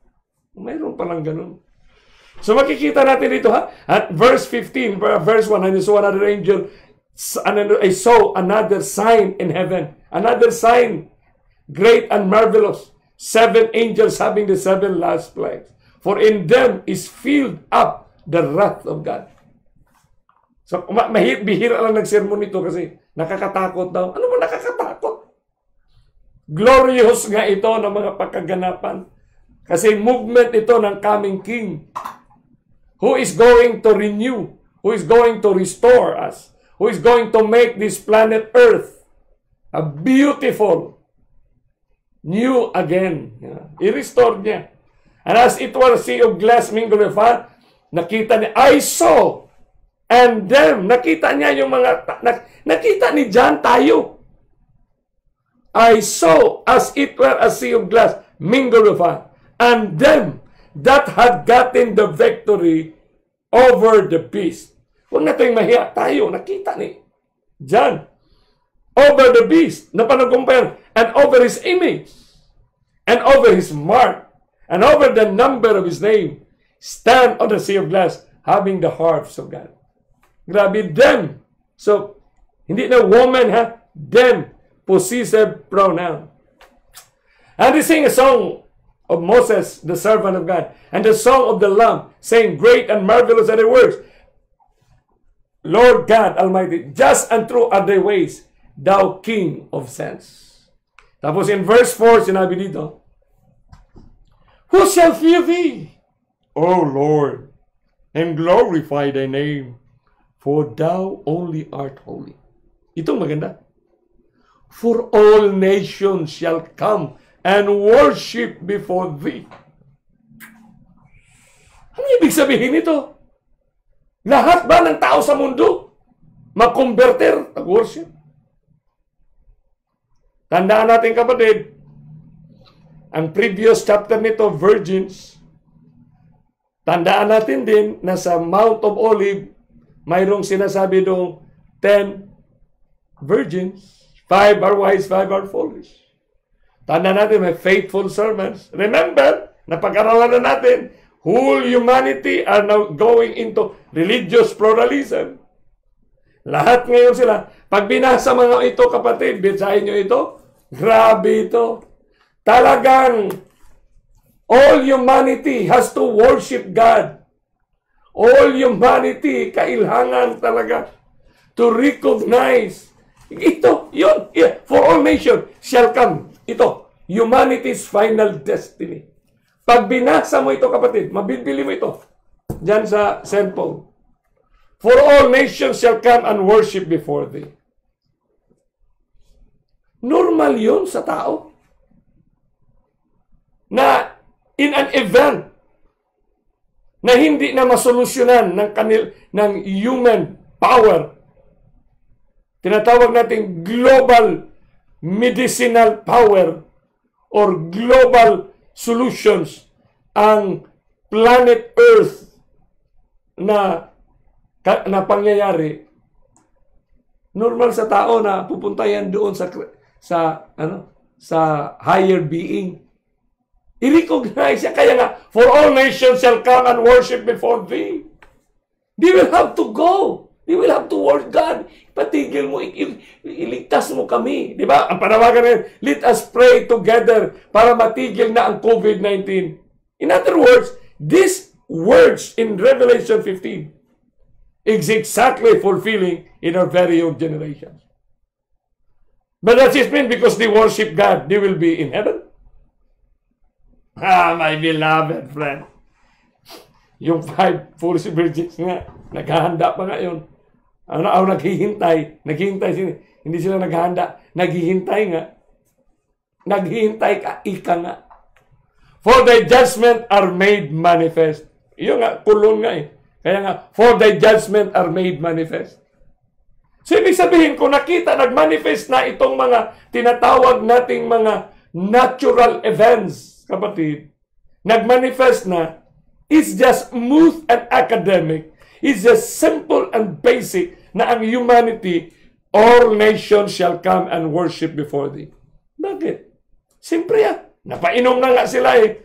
Mayroon palang ganun. So, makikita natin dito ha. At verse 15, verse 1, and so another angel, I saw another sign in heaven. Another sign, great and marvelous. Seven angels having the seven last plagues. For in them is filled up the wrath of God. So, mahir, bihira lang nag-sermon nito kasi nakakatakot daw. Ano mo nakakatakot? Glorious nga ito ng mga pagkaganapan. Kasi movement ito ng coming King who is going to renew, who is going to restore us, who is going to make this planet Earth a beautiful, new again. I-restore niya. And as it were a sea of glass mingled with fire, nakita niya, I saw and them. Nakita niya yung mga, nak, nakita ni John tayo. I saw as it were a sea of glass mingled with fire. And them that had gotten the victory over the beast. Huwag na tayong mahiya. Tayo, nakita ni John. Over the beast, na panagumpay, and over his image, and over his mark, and over the number of his name, stand on the sea of glass, having the harps of God. Grabe, them. So, hindi na woman, ha? Them. Possessive pronoun. And they sing a song of Moses, the servant of God, and the song of the Lamb, saying, Great and marvelous are the works. Lord God Almighty, just and true are thy ways, thou King of sense. Tapos in verse 4, sinabi dito, Who shall fear thee, O Lord, and glorify thy name, for thou only art holy. Itong maganda. For all nations shall come and worship before thee. Ano ibig sabihin nito? Lahat ba ng tao sa mundo makonverter, mag-worship? Tandaan natin kapatid, ang previous chapter nito, virgins, tandaan natin din na sa Mount of Olive, mayroong sinasabi doong 10 virgins. Five are wise, five are foolish. Tandaan natin, may faithful servants. Remember, napag-aralan na natin, whole humanity are now going into religious pluralism. Lahat ngayon sila. Pag binasa mga ito, kapatid, bitsahin nyo ito, grabe ito. Talagang all humanity has to worship God. All humanity, kailhangan talaga to recognize. Ito, yun, yeah, for all nations shall come. Ito, humanity's final destiny. Pag binasa mo ito, kapatid, mabibili mo ito. Diyan sa cellphone. For all nations shall come and worship before thee. Normal yun sa tao. Na in an event na hindi na masolusyonan ng kanil ng human power. Tinatawag natin global medicinal power or global solutions ang planet Earth na na pangyayari normal sa tao na pupunta yan doon sa sa ano sa higher being. I-recognize yan. Kaya nga for all nations shall come and worship before thee. They will have to go. They will have to worship God patigil mo iligtas mo kami di ba ang panawagan na let us pray together para matigil na ang COVID-19 in other words these words in Revelation 15 is exactly fulfilling in our very own generation. But that just mean because they worship God, they will be in heaven. Ah, my beloved friend. Yung five foolish virgins nga, naghahanda pa nga yun. Ano, ako naghihintay. Naghihintay sila. Hindi sila naghahanda. Naghihintay nga. Naghihintay ka, ika nga. For the judgment are made manifest. Yung nga, kulon nga eh. Kaya nga, for thy judgment are made manifest. So, ibig sabihin, kung nakita, nag-manifest na itong mga tinatawag nating mga natural events, kapatid, nag-manifest na, it's just smooth and academic. It's just simple and basic na ang humanity, all nations shall come and worship before thee. Bakit? Siyempre yan. Napainom na nga sila eh.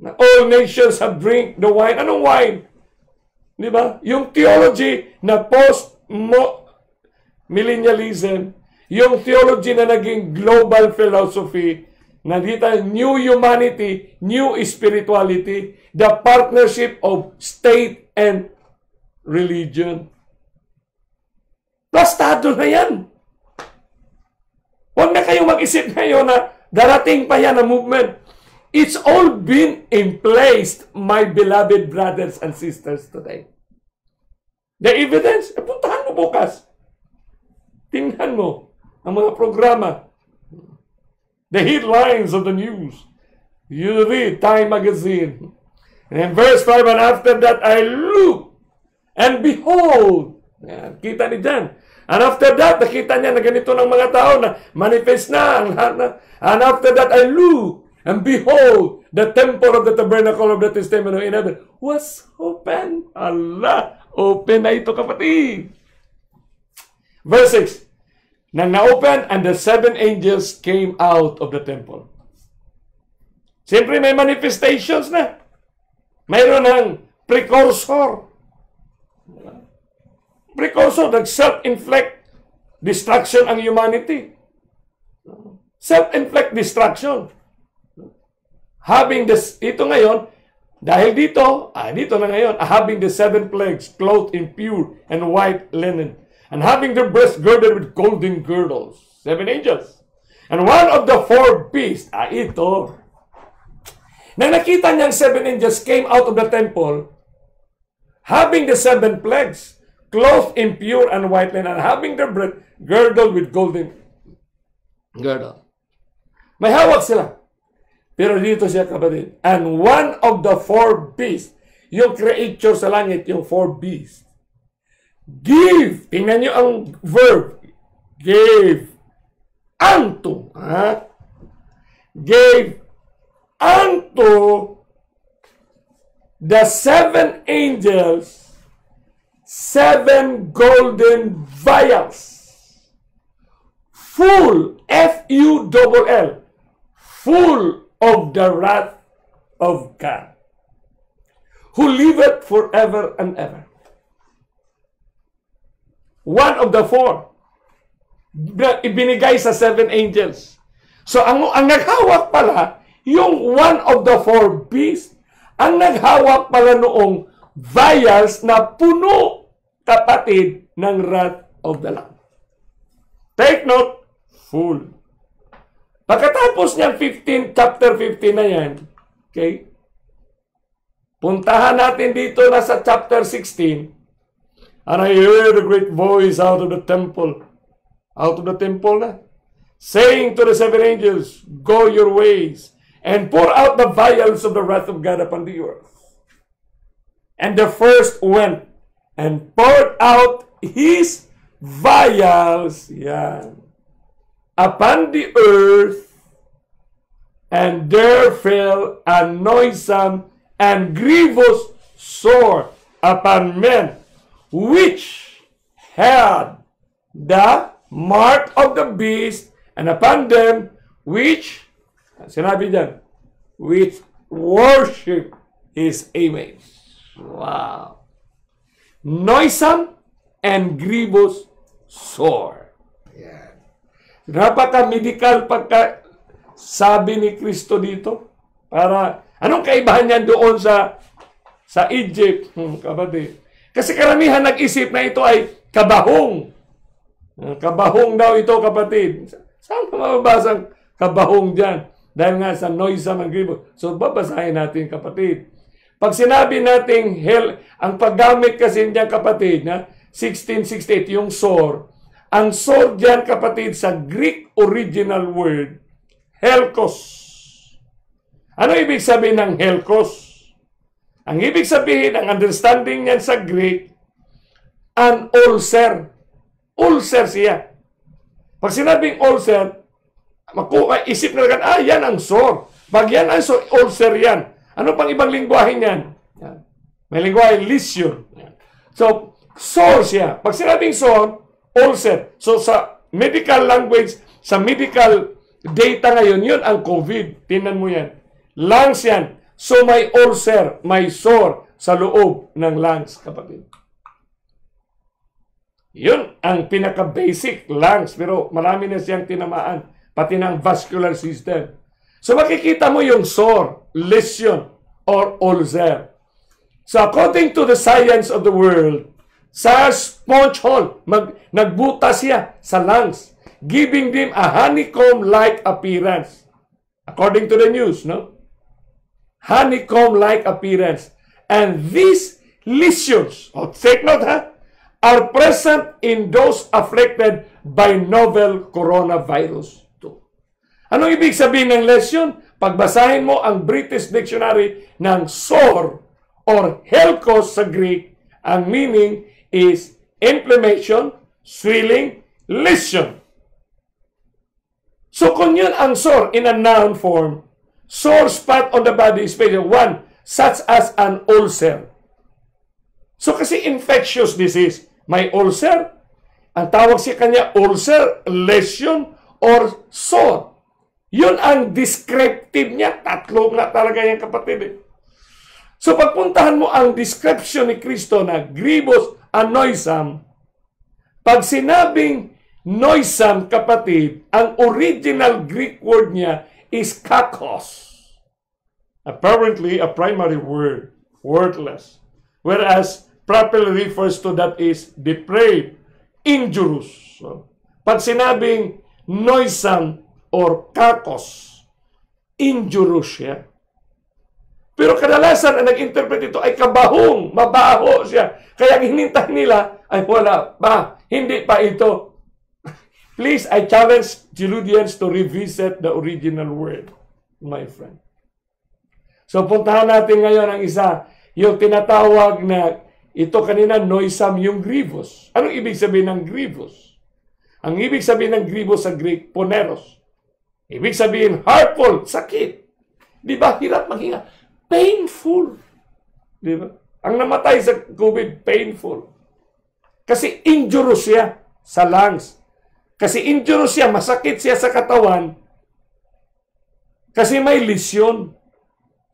All nations have drink the wine. Anong wine? Di ba? Yung theology na post millennialism, yung theology na naging global philosophy, na dito new humanity, new spirituality, the partnership of state and religion. Plastado na yan. Huwag na kayong mag-isip ngayon na darating pa yan na movement. It's all been in place, my beloved brothers and sisters today. The evidence, eh, puntahan mo bukas. Tingnan mo ang mga programa. The headlines of the news. You read Time Magazine. And in verse 5, and after that I look, and behold, yan, kita ni dyan. And after that, nakita niya na ganito ng mga tao na manifest na. And after that, I look, and behold, the temple of the tabernacle of the testimony in heaven was open. Allah, open na ito kapatid. Verse 6, Nang na-open, and the seven angels came out of the temple. Siyempre may manifestations na. Mayroon ng precursor. Precursor, nag-self-inflict destruction ang humanity. Self-inflict destruction. Having this, ito ngayon, dahil dito, ah, dito na ngayon, ah, having the seven plagues, clothed in pure and white linen, and having their breasts girded with golden girdles. Seven angels. And one of the four beasts, ah, ito, nang nakita niyang seven angels came out of the temple, having the seven plagues, clothed in pure and white linen, and having their breath girdled with golden girdle. May hawak sila. Pero dito siya kapatid. And one of the four beasts, yung creature sa langit, yung four beasts, give, tingnan nyo ang verb, gave, unto, ha? Gave unto the seven angels seven golden vials full F-U-L-L full of the wrath of God who liveth forever and ever. One of the four ibinigay sa seven angels. So ang, ang naghawak pala yung one of the four beasts, ang naghawak pala noong vials na puno kapatid ng wrath of the Lamb. Take note, full. Pagkatapos niyang 15, chapter 15 na yan, okay, puntahan natin dito na sa chapter 16, and I heard a great voice out of the temple, out of the temple na, saying to the seven angels, Go your ways, and pour out the vials of the wrath of God upon the earth. And the first went and poured out his vials yan, upon the earth, and there fell a noisome and grievous sore upon men, which had the mark of the beast, and upon them which Sinabi dyan, which worship his image. Wow. Noisome and grievous sore. Yan. Napaka-medical pagka sabi ni Kristo dito. Para, anong kaibahan niyan doon sa sa Egypt, hmm, kapatid? Kasi karamihan nag-isip na ito ay kabahong. Kabahong daw ito, kapatid. Saan ka mababasang kabahong dyan? Dahil nga sa noisome and grievous. So, babasahin natin, kapatid. Pag sinabi nating hell, ang paggamit kasi niyan, kapatid, na 1668, yung sor, ang sor diyan, kapatid, sa Greek original word, helkos. Ano ibig sabihin ng helkos? Ang ibig sabihin, ang understanding niyan sa Greek, an ulcer. Ulcer siya. Pag sinabing ulcer, makuha, isip na agad, ah, yan ang sore. Pag yan ang sore, ulcer yan. Ano pang ibang lingwahe niyan? Yan. May lingwahe, lesion. So, sore siya. Pag sinabing sore, ulcer. So, sa medical language, sa medical data ngayon, yun ang COVID. Tinan mo yan. Lungs yan. So, may ulcer, may sore sa loob ng lungs, kapatid. Yun ang pinaka-basic lungs. Pero marami na siyang tinamaan pati ng vascular system. So makikita mo yung sore, lesion, or ulcer. So according to the science of the world, sa sponge hole, mag, nagbuta siya sa lungs, giving them a honeycomb-like appearance. According to the news, no? Honeycomb-like appearance. And these lesions, oh, take note ha, are present in those afflicted by novel coronavirus. Anong ibig sabihin ng lesion? pagbasahin mo ang British Dictionary ng sore or helkos sa Greek, ang meaning is inflammation, swelling, lesion. So kung yun ang sore in a noun form, sore spot on the body is special. One, such as an ulcer. So kasi infectious disease, may ulcer, ang tawag siya kanya ulcer, lesion, or sore. Yun ang descriptive niya. Tatlo nga talaga yung kapatid. Eh. So pagpuntahan mo ang description ni Kristo na grievous anoisam, pag sinabing noisam kapatid, ang original Greek word niya is kakos. Apparently a primary word, wordless. Whereas properly refers to that is depraved, injurious. So, pag sinabing noisam or kakos. Injurious siya. Pero kadalasan ang nag-interpret ito ay kabahong, mabaho siya. Kaya hinintay nila ay wala pa, hindi pa ito. Please, I challenge Julidians to revisit the original word, my friend. So puntahan natin ngayon ang isa, yung tinatawag na ito kanina noisam yung grievous. Anong ibig sabihin ng grievous? Ang ibig sabihin ng grievous sa Greek, poneros. Ibig sabihin, hurtful, sakit. Di ba? Hirap maghinga. Painful. Di ba? Ang namatay sa COVID, painful. Kasi injurious siya sa lungs. Kasi injurious siya, masakit siya sa katawan. Kasi may lesion.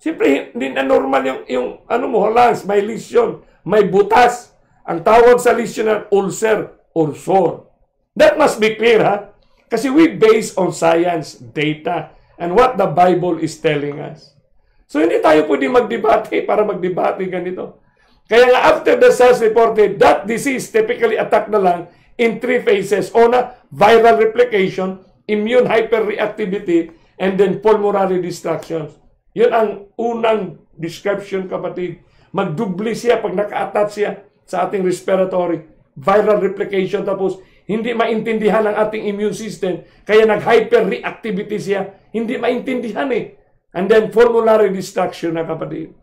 Siyempre, hindi na normal yung, yung ano mo, lungs, may lesion, may butas. Ang tawag sa lesion na ulcer or sore. That must be clear, ha? Kasi we base on science, data, and what the Bible is telling us. So hindi tayo pwede magdebate para magdebate ganito. Kaya nga after the cells reported, that disease typically attack na lang in three phases. Una, viral replication, immune hyperreactivity, and then pulmonary distractions. Yun ang unang description, kapatid. Magdubli siya pag naka-attach siya sa ating respiratory. Viral replication, tapos hindi maintindihan ang ating immune system, kaya nag-hyperreactivity siya. Hindi maintindihan eh. And then formulary destruction na kapatid.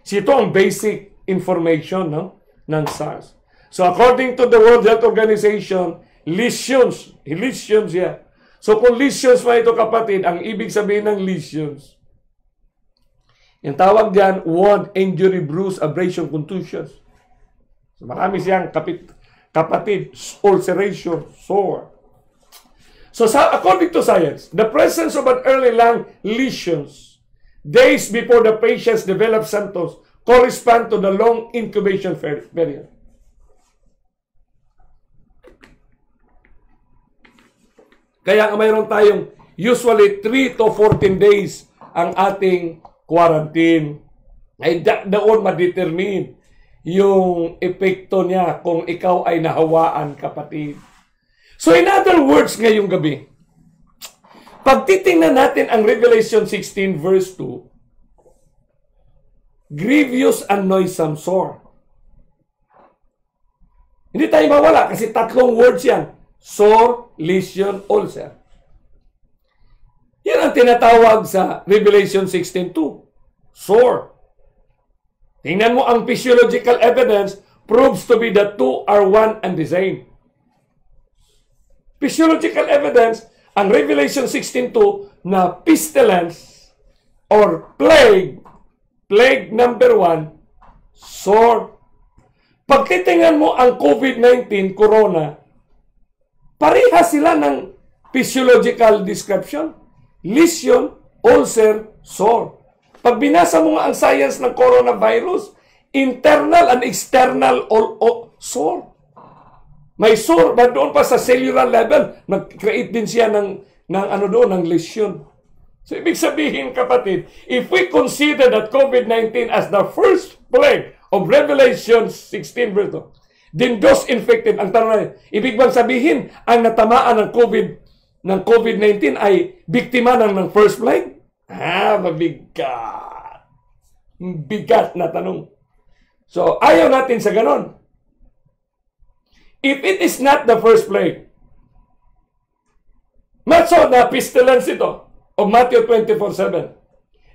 So ito ang basic information no, ng SARS. So according to the World Health Organization, lesions, lesions yan. So kung lesions pa ito kapatid, ang ibig sabihin ng lesions, yung tawag diyan, wound, injury, bruise, abrasion, contusions. So marami siyang kapit, kapatid, ulceration, sore. So sa, according to science, the presence of an early lung lesions days before the patients develop symptoms correspond to the long incubation period. Kaya mayroon tayong usually 3 to 14 days ang ating quarantine. Ay da, doon ma-determine yung epekto niya kung ikaw ay nahawaan, kapatid. So in other words, ngayong gabi, pag titingnan natin ang Revelation 16 verse 2, grievous and noisome sore. Hindi tayo mawala kasi tatlong words yan. Sore, lesion, ulcer. Yan ang tinatawag sa Revelation 16.2. Sore. Tingnan mo ang physiological evidence proves to be that two are one and the same. Physiological evidence, ang Revelation 16.2 na pestilence or plague, plague number one, sore. Pagtitingan mo ang COVID-19, corona, pareha sila ng physiological description. Lesion, ulcer, sore. Pag binasa mo nga ang science ng coronavirus, internal and external all, all sore. May sore, ba doon pa sa cellular level, nag-create din siya ng, ng ano doon, ng lesion. So, ibig sabihin, kapatid, if we consider that COVID-19 as the first plague of Revelation 16 verse 2, then those infected, ang tanong na, ibig bang sabihin, ang natamaan ng COVID ng COVID-19 ay biktima ng, ng first plague? Ah, mabigat. Bigat na tanong. So, ayaw natin sa ganon. If it is not the first plague, matso na pestilence ito, of Matthew 24:7.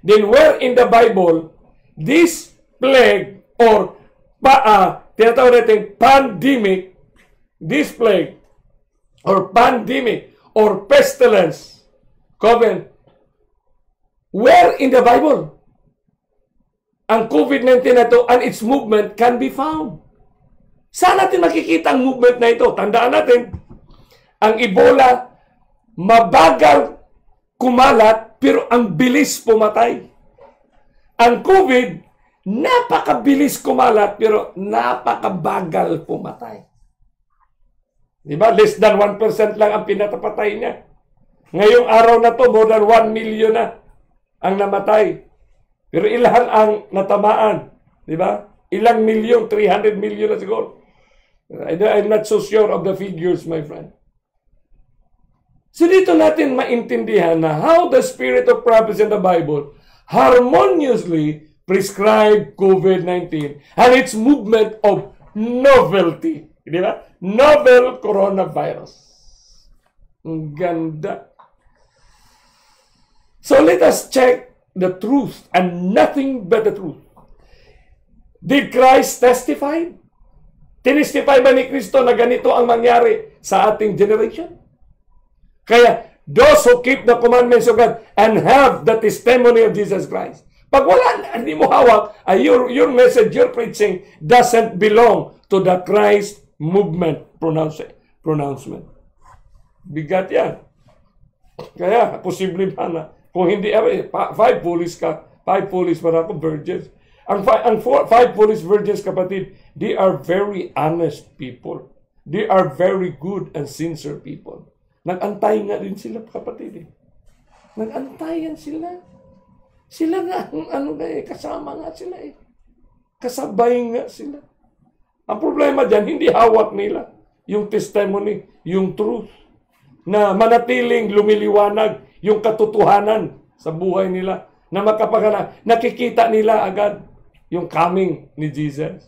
Then where in the Bible this plague or pa, uh, tinatawag natin pandemic, this plague or pandemic or pestilence, COVID, where in the Bible ang COVID-19 na ito and its movement can be found? Saan natin makikita ang movement na ito? Tandaan natin, ang Ebola, mabagal kumalat, pero ang bilis pumatay. Ang COVID, napakabilis kumalat, pero napakabagal pumatay. Di ba? Less than 1% lang ang pinatapatay niya. Ngayong araw na to, more than 1 million na ang namatay. Pero ilan ang natamaan? Di ba? Ilang milyon? 300 million na siguro. I'm not so sure of the figures, my friend. So dito natin maintindihan na how the spirit of prophecy in the Bible harmoniously prescribed COVID-19 and its movement of novelty. Di ba? Novel coronavirus. Ang ganda. So let us check the truth and nothing but the truth. Did Christ testify? Tinestify ba ni Kristo na ganito ang mangyari sa ating generation? Kaya, those who keep the commandments of God and have the testimony of Jesus Christ. Pag wala, hindi mo hawak, uh, your, your message, your preaching doesn't belong to the Christ movement pronounce, pronouncement. Bigat yan. Kaya, posible pa na. Kung hindi, eh, five police ka, five police para ako virgins. Ang, ang four, five police virgins, kapatid, they are very honest people. They are very good and sincere people. Nag-antay nga din sila, kapatid. Eh. Nag-antayan sila. Sila nga, ano nga eh, kasama nga sila eh. Kasabay nga sila. Ang problema dyan, hindi hawak nila yung testimony, yung truth, na manatiling lumiliwanag yung katotohanan sa buhay nila, na makapagana, nakikita nila agad yung coming ni Jesus.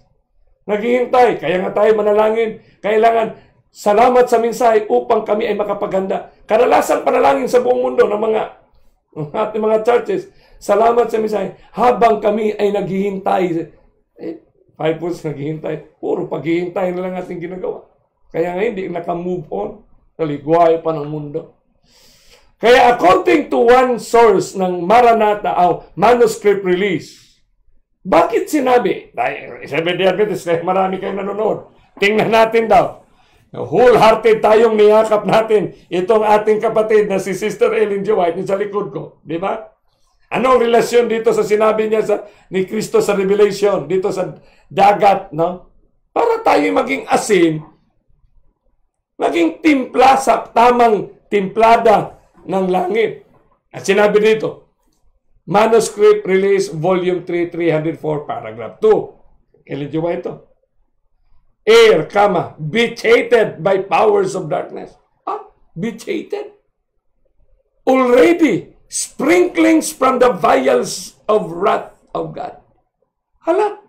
Naghihintay, kaya nga tayo manalangin. Kailangan salamat sa mensahe upang kami ay makapaganda. Kadalasan panalangin sa buong mundo ng mga ating mga churches, salamat sa mensahe habang kami ay naghihintay. Eh, five months naghihintay. Puro paghihintay na lang ating ginagawa. Kaya nga hindi naka-move on. Kaligway pa ng mundo. Kaya according to one source ng Maranatha, oh, manuscript release, bakit sinabi? Dahil sabi di Adventist, kaya marami kayong nanonood. Tingnan natin daw. Wholehearted tayong niyakap natin itong ating kapatid na si Sister Ellen G. White sa likod ko. Di ba? Anong relasyon dito sa sinabi niya sa, ni Kristo sa Revelation, dito sa dagat, no? Para tayo maging asin, maging timpla sa tamang timplada ng langit. At sinabi dito, Manuscript Release Volume 3, 304, Paragraph 2. Kailan ba ito? Air, comma, betrayed by powers of darkness. Ah, betrayed? Already, sprinklings from the vials of wrath of God. Hala,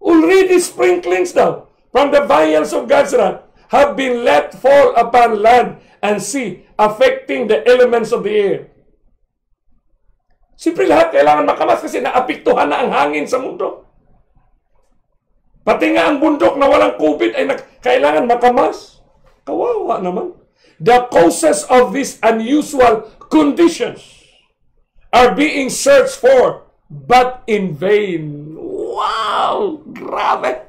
already sprinklings daw from the vials of God's wrath have been let fall upon land and sea, affecting the elements of the air Siyempre lahat kailangan makamas kasi naapiktuhan na ang hangin sa mundo. Pati nga ang bundok na walang COVID ay kailangan makamas. Kawawa naman. The causes of these unusual conditions are being searched for, but in vain. Wow! Grabe!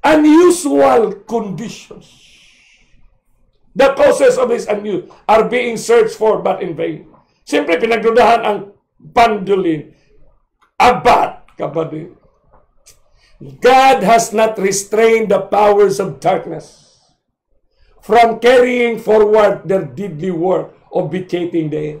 Unusual conditions. The causes of these unusual are being searched for, but in vain. Siyempre, pinagdudahan ang bandulin, abat, kapatid. God has not restrained the powers of darkness from carrying forward their deadly work of vacating the air.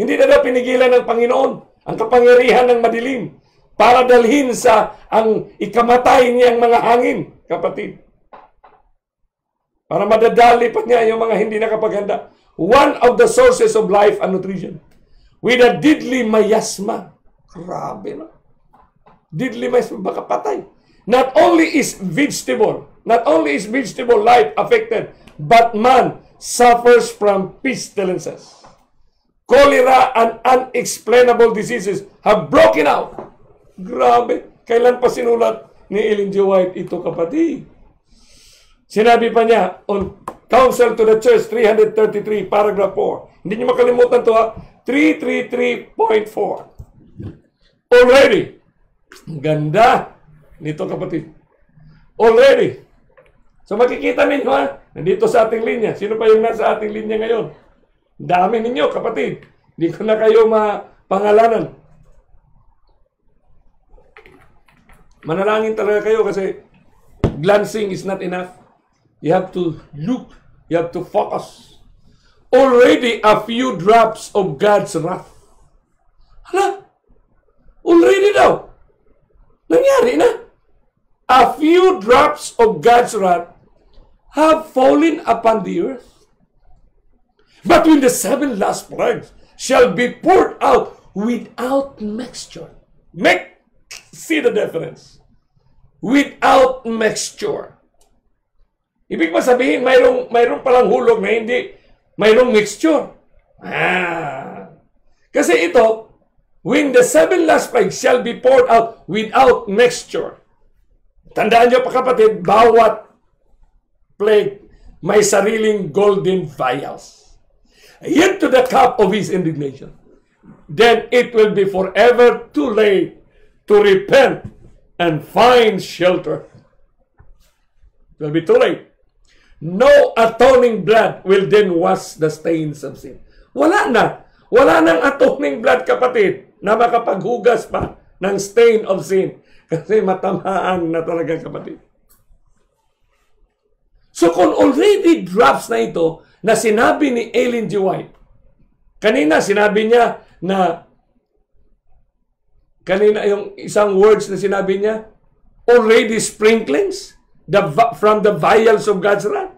Hindi na daw pinigilan ng Panginoon ang kapangyarihan ng madilim para dalhin sa ang ikamatay niyang mga hangin, kapatid. Para madadali pa niya yung mga hindi nakapaganda. One of the sources of life and nutrition with a deadly mayasma. Grabe no? Deadly mayasma, baka patay. Not only is vegetable, not only is vegetable life affected, but man suffers from pestilences. cholera, and unexplainable diseases have broken out. Grabe. Kailan pa sinulat ni Ellen G. White ito kapatid? Sinabi pa niya on Counsel to the Church 333 paragraph 4. Hindi niyo makalimutan to ha. 333.4. Already. Ganda nito kapatid. Already. So makikita ninyo ha, nandito sa ating linya. Sino pa yung nasa ating linya ngayon? Dami ninyo, kapatid. Hindi ko na kayo mapangalanan. Manalangin talaga kayo kasi glancing is not enough. You have to look. You have to focus. Already a few drops of God's wrath. Hala? Already daw. Nangyari na. A few drops of God's wrath have fallen upon the earth. But when the seven last plagues shall be poured out without mixture. Make, see the difference. Without mixture. Ibig ba sabihin, mayroong, mayroong palang hulog na hindi, mayroong mixture. Ah. Kasi ito, when the seven last plagues shall be poured out without mixture. Tandaan nyo pa kapatid, bawat plague may sariling golden vials into the cup of his indignation, then it will be forever too late to repent and find shelter. It will be too late. No atoning blood will then wash the stains of sin. Wala na. Wala nang atoning blood, kapatid, na makapaghugas pa ng stain of sin. Kasi matamaan na talaga, kapatid. So kung already drops na ito, na sinabi ni Ellen G. White. Kanina sinabi niya na kanina yung isang words na sinabi niya already sprinklings the, from the vials of God's wrath.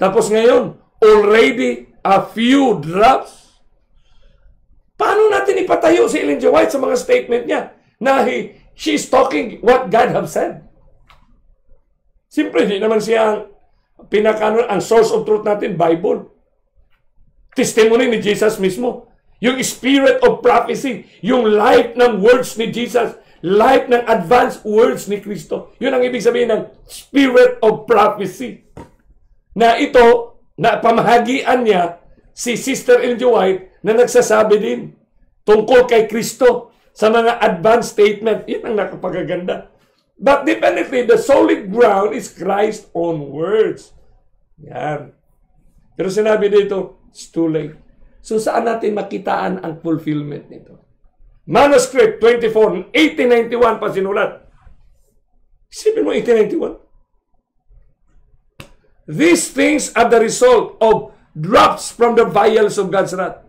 Tapos ngayon, already a few drops. Paano natin ipatayo si Ellen G. White sa mga statement niya na he, she's talking what God have said? Siyempre, hindi naman siya ang pinaka ang source of truth natin, Bible. Testimony ni Jesus mismo. Yung spirit of prophecy, yung life ng words ni Jesus, life ng advanced words ni Kristo. Yun ang ibig sabihin ng spirit of prophecy. Na ito, na pamahagian niya si Sister Ellen White na nagsasabi din tungkol kay Kristo sa mga advanced statement. Yan ang nakapagaganda. But definitely, the solid ground is Christ's own words. Yan. Pero sinabi dito, it's too late. So saan natin makitaan ang fulfillment nito? Manuscript 24, 1891 pa sinulat. Isipin mo 1891. These things are the result of drops from the vials of God's wrath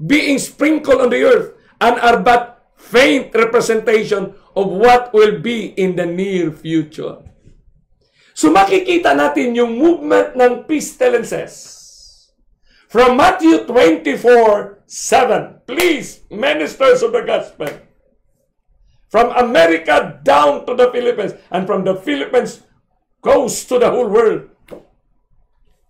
being sprinkled on the earth and are but faint representation of what will be in the near future. So makikita natin yung movement ng pestilences. From Matthew 24, 7. Please, ministers of the gospel. From America down to the Philippines and from the Philippines goes to the whole world.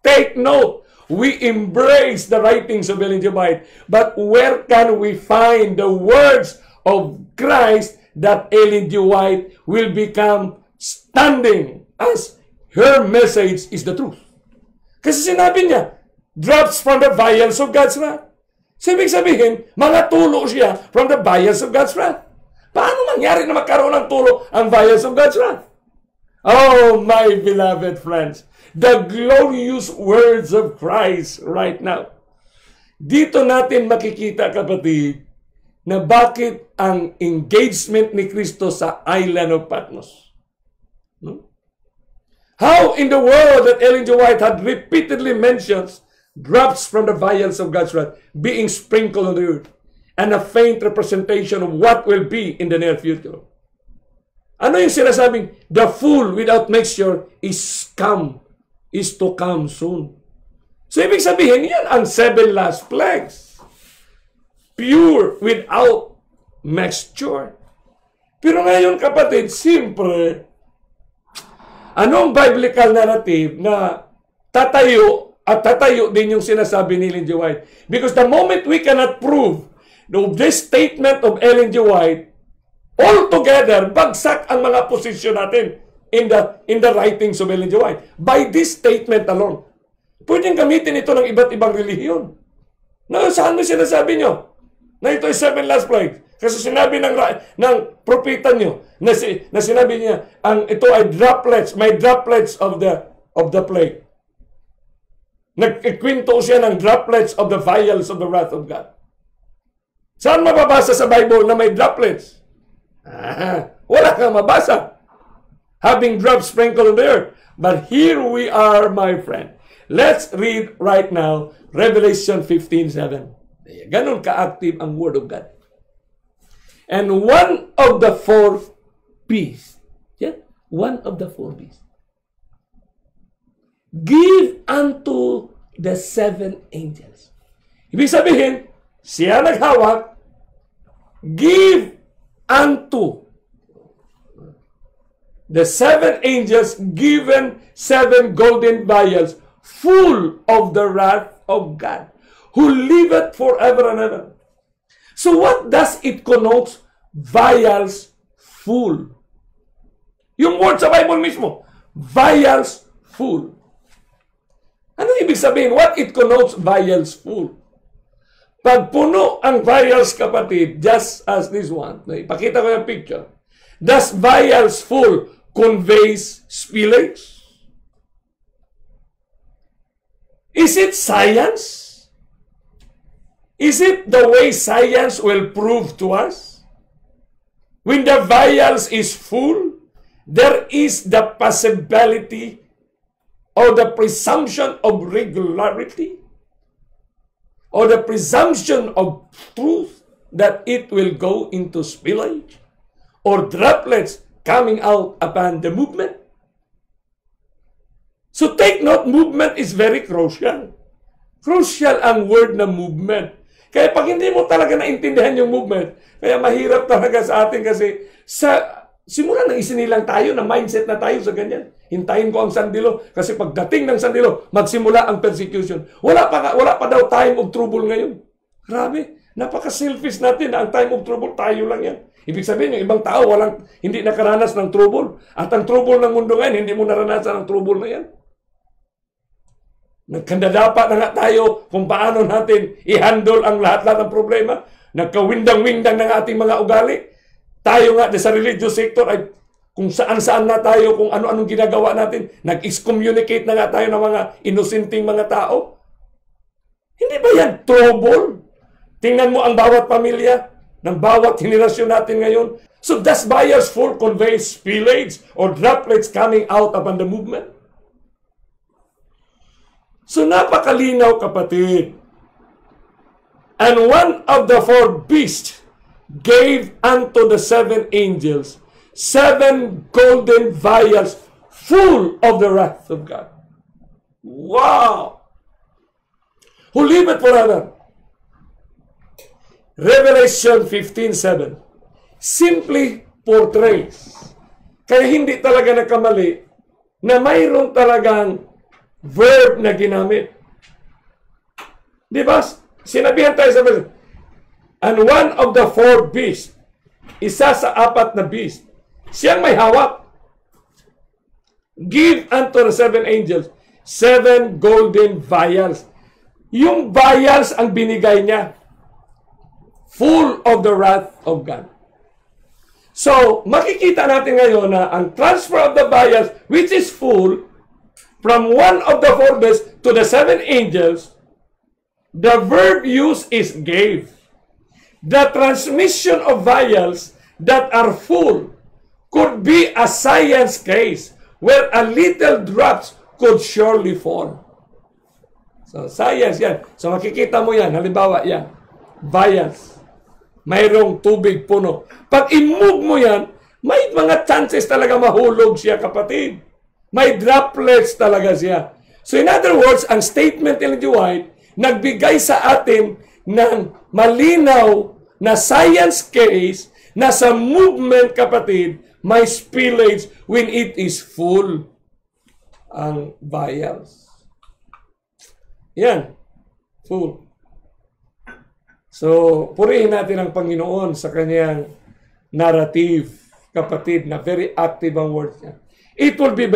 Take note. We embrace the writings of Ellen G. White, but where can we find the words of Christ that Ellen G. White will become standing as her message is the truth. Kasi sinabi niya, drops from the vials of God's wrath. So, ibig sabihin, mga siya from the vials of God's wrath. Paano mangyari na magkaroon ng tulo ang vials of God's wrath? Oh, my beloved friends, the glorious words of Christ right now. Dito natin makikita, kapatid, na bakit ang engagement ni Kristo sa island of Patmos. No? How in the world that Ellen G. White had repeatedly mentions drops from the vials of God's wrath being sprinkled on the earth and a faint representation of what will be in the near future. Ano yung sinasabing, the fool without mixture is come, is to come soon. So, ibig sabihin, yan ang seven last plagues pure without mixture. Pero ngayon kapatid, siyempre, anong biblical narrative na tatayo at tatayo din yung sinasabi ni Ellen G. White. Because the moment we cannot prove of this statement of Ellen G. White, altogether, bagsak ang mga posisyon natin in the, in the writings of Ellen G. White. By this statement alone. Pwedeng gamitin ito ng iba't ibang relihiyon. Na saan mo sinasabi nyo? Na ito ay seven last plagues. Kasi sinabi ng, ng propeta nyo na, si, na sinabi niya, ang ito ay droplets, may droplets of the of the plague. Nagkikwento siya ng droplets of the vials of the wrath of God. Saan mababasa sa Bible na may droplets? Ah, wala kang mabasa. Having drops sprinkled on the earth. But here we are, my friend. Let's read right now Revelation 15.7. Ganon ka-active ang Word of God. And one of the four beasts, yeah, one of the four beasts, give unto the seven angels. Ibig sabihin, siya naghawak, give unto the seven angels given seven golden vials full of the wrath of God, who liveth forever and ever. So what does it connote? Vials full. Yung word sa Bible mismo, vials full. Ano ibig sabihin? What it connotes vials full? Pag puno ang vials, kapatid, just as this one, ipakita ko yung picture, does vials full conveys spillage? Is it science? Is it the way science will prove to us? When the vials is full, there is the possibility or the presumption of regularity or the presumption of truth that it will go into spillage or droplets coming out upon the movement. So take note, movement is very crucial. Crucial ang word na movement. Kaya pag hindi mo talaga naintindihan yung movement, kaya mahirap talaga sa atin kasi sa simula nang isinilang tayo na mindset na tayo sa ganyan. Hintayin ko ang sandilo kasi pagdating ng sandilo, magsimula ang persecution. Wala pa, wala pa daw time of trouble ngayon. Grabe, napaka-selfish natin na ang time of trouble tayo lang yan. Ibig sabihin, yung ibang tao walang, hindi nakaranas ng trouble. At ang trouble ng mundo ngayon, hindi mo naranasan ang trouble na yan. Nagkandadapat na nga tayo kung paano natin i-handle ang lahat-lahat ng problema. Nagkawindang-windang ng ating mga ugali. Tayo nga sa religious sector ay kung saan-saan na tayo, kung ano-anong ginagawa natin. Nag-excommunicate na nga tayo ng mga inusinting mga tao. Hindi ba yan trouble? Tingnan mo ang bawat pamilya ng bawat henerasyon natin ngayon. So does bias full convey spillage or droplets coming out upon the movement? So napakalinaw kapatid. And one of the four beasts gave unto the seven angels seven golden vials full of the wrath of God. Wow! Who liveth forever. Revelation 15.7 simply portrays. Kaya hindi talaga nakamali na mayroon talagang verb na ginamit. Di ba? Sinabihan tayo sa verse. And one of the four beasts, isa sa apat na beast, siyang may hawak. Give unto the seven angels seven golden vials. Yung vials ang binigay niya. Full of the wrath of God. So, makikita natin ngayon na ang transfer of the vials, which is full, from one of the four beasts to the seven angels, the verb used is gave. The transmission of vials that are full could be a science case where a little drops could surely fall. So, science yan. So, makikita mo yan. Halimbawa, yan. Vials. Mayroong tubig puno. Pag i-move mo yan, may mga chances talaga mahulog siya, kapatid. May droplets talaga siya. So in other words, ang statement ni Ellen White, nagbigay sa atin ng malinaw na science case na sa movement, kapatid, may spillage when it is full ang vials. Yan. Full. So, purihin natin ang Panginoon sa kanyang narrative, kapatid, na very active ang words niya. It will be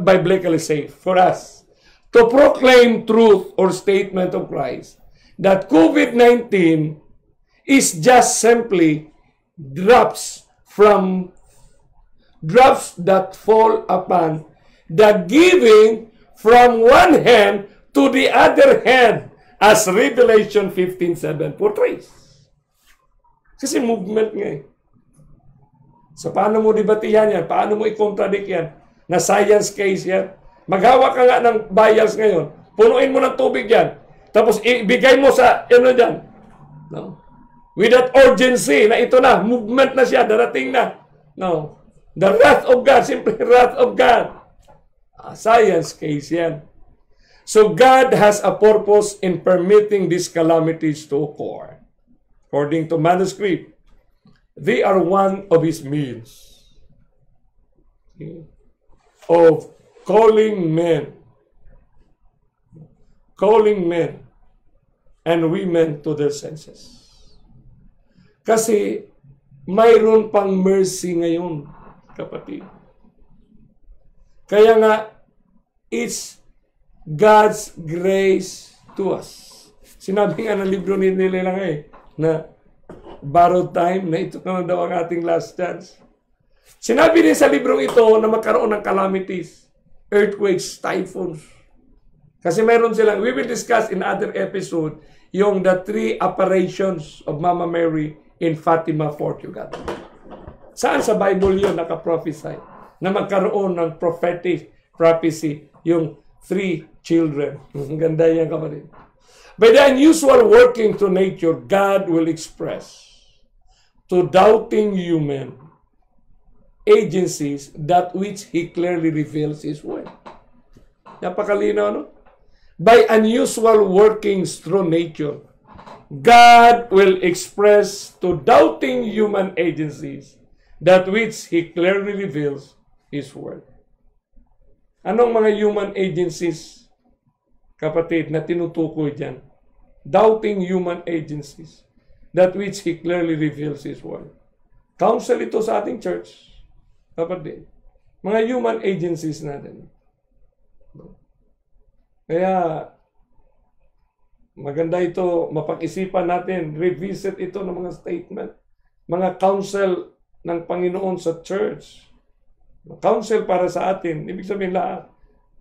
biblically safe for us to proclaim truth or statement of Christ that COVID-19 is just simply drops from drops that fall upon the giving from one hand to the other hand as Revelation 15.7 portrays. Kasi movement nga eh. So paano mo debatihan yan? Paano mo i-contradict yan? Na science case yan? Maghawa ka nga ng bias ngayon. Punuin mo ng tubig yan. Tapos ibigay mo sa, ano dyan. No? With that urgency na ito na, movement na siya, darating na. No. The wrath of God, simply wrath of God. Ah, science case yan. So God has a purpose in permitting these calamities to occur. According to manuscript, they are one of His means of calling men, calling men and women to their senses. Kasi mayroon pang mercy ngayon, kapatid. Kaya nga, it's God's grace to us. Sinabi nga ng libro ni nila lang eh, na borrowed time, na ito na daw ang ating last chance. Sinabi din sa librong ito na magkaroon ng calamities, earthquakes, typhoons. Kasi meron silang, we will discuss in other episode, yung the three apparitions of Mama Mary in Fatima, Portugal. Saan sa Bible yun nakaprophesy na magkaroon ng prophetic prophecy yung three children. Ang ganda yan kapatid. By the unusual working to nature, God will express to doubting human agencies that which He clearly reveals His word. Napakalinaw, no? By unusual workings through nature, God will express to doubting human agencies that which He clearly reveals His word. Anong mga human agencies, kapatid, na tinutukoy dyan? Doubting human agencies, that which He clearly reveals His Word. Counsel ito sa ating church, kapatid. Mga human agencies natin. Kaya, maganda ito, mapag-isipan natin, revisit ito ng mga statement, mga counsel ng Panginoon sa church council para sa atin, ibig sabihin lahat,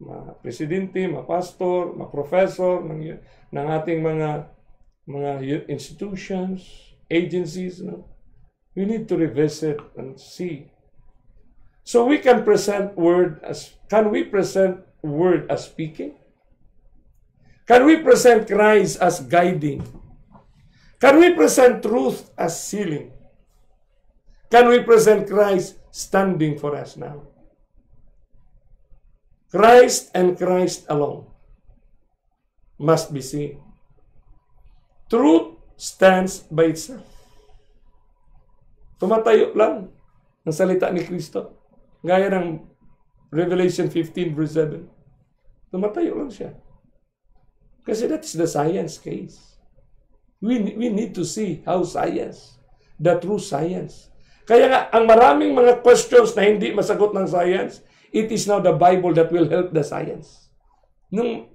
mga presidente, mga pastor, mga professor ng, ng ating mga mga institutions, agencies, no? we need to revisit and see. So we can present word as, can we present word as speaking? Can we present Christ as guiding? Can we present truth as sealing? Can we present Christ standing for us now. Christ and Christ alone must be seen. Truth stands by itself. Tumatayo lang ang salita ni Kristo. Gaya ng Revelation 15 verse 7. Tumatayo lang siya. Kasi that's the science case. We, we need to see how science, the true science, kaya nga, ang maraming mga questions na hindi masagot ng science, it is now the Bible that will help the science. Nung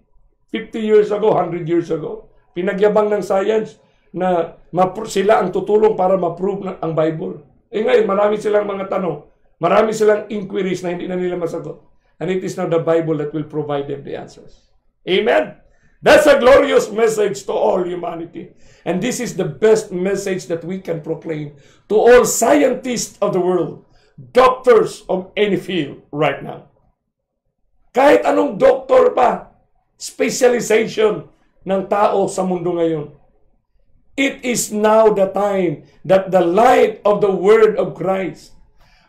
50 years ago, 100 years ago, pinagyabang ng science na sila ang tutulong para ma-prove ang Bible. Eh ngayon, marami silang mga tanong. Marami silang inquiries na hindi na nila masagot. And it is now the Bible that will provide them the answers. Amen? That's a glorious message to all humanity. And this is the best message that we can proclaim to all scientists of the world, doctors of any field right now. Kahit anong doktor pa, specialization ng tao sa mundo ngayon. It is now the time that the light of the word of Christ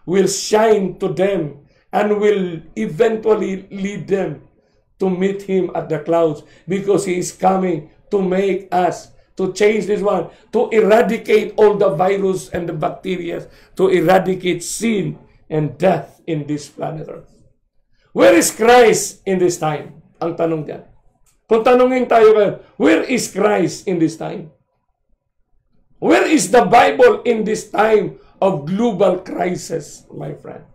will shine to them and will eventually lead them to meet Him at the clouds because He is coming to make us, to change this one, to eradicate all the virus and the bacteria, to eradicate sin and death in this planet Earth. Where is Christ in this time? Ang tanong diyan. Kung tanungin tayo ngayon, where is Christ in this time? Where is the Bible in this time of global crisis, my friend?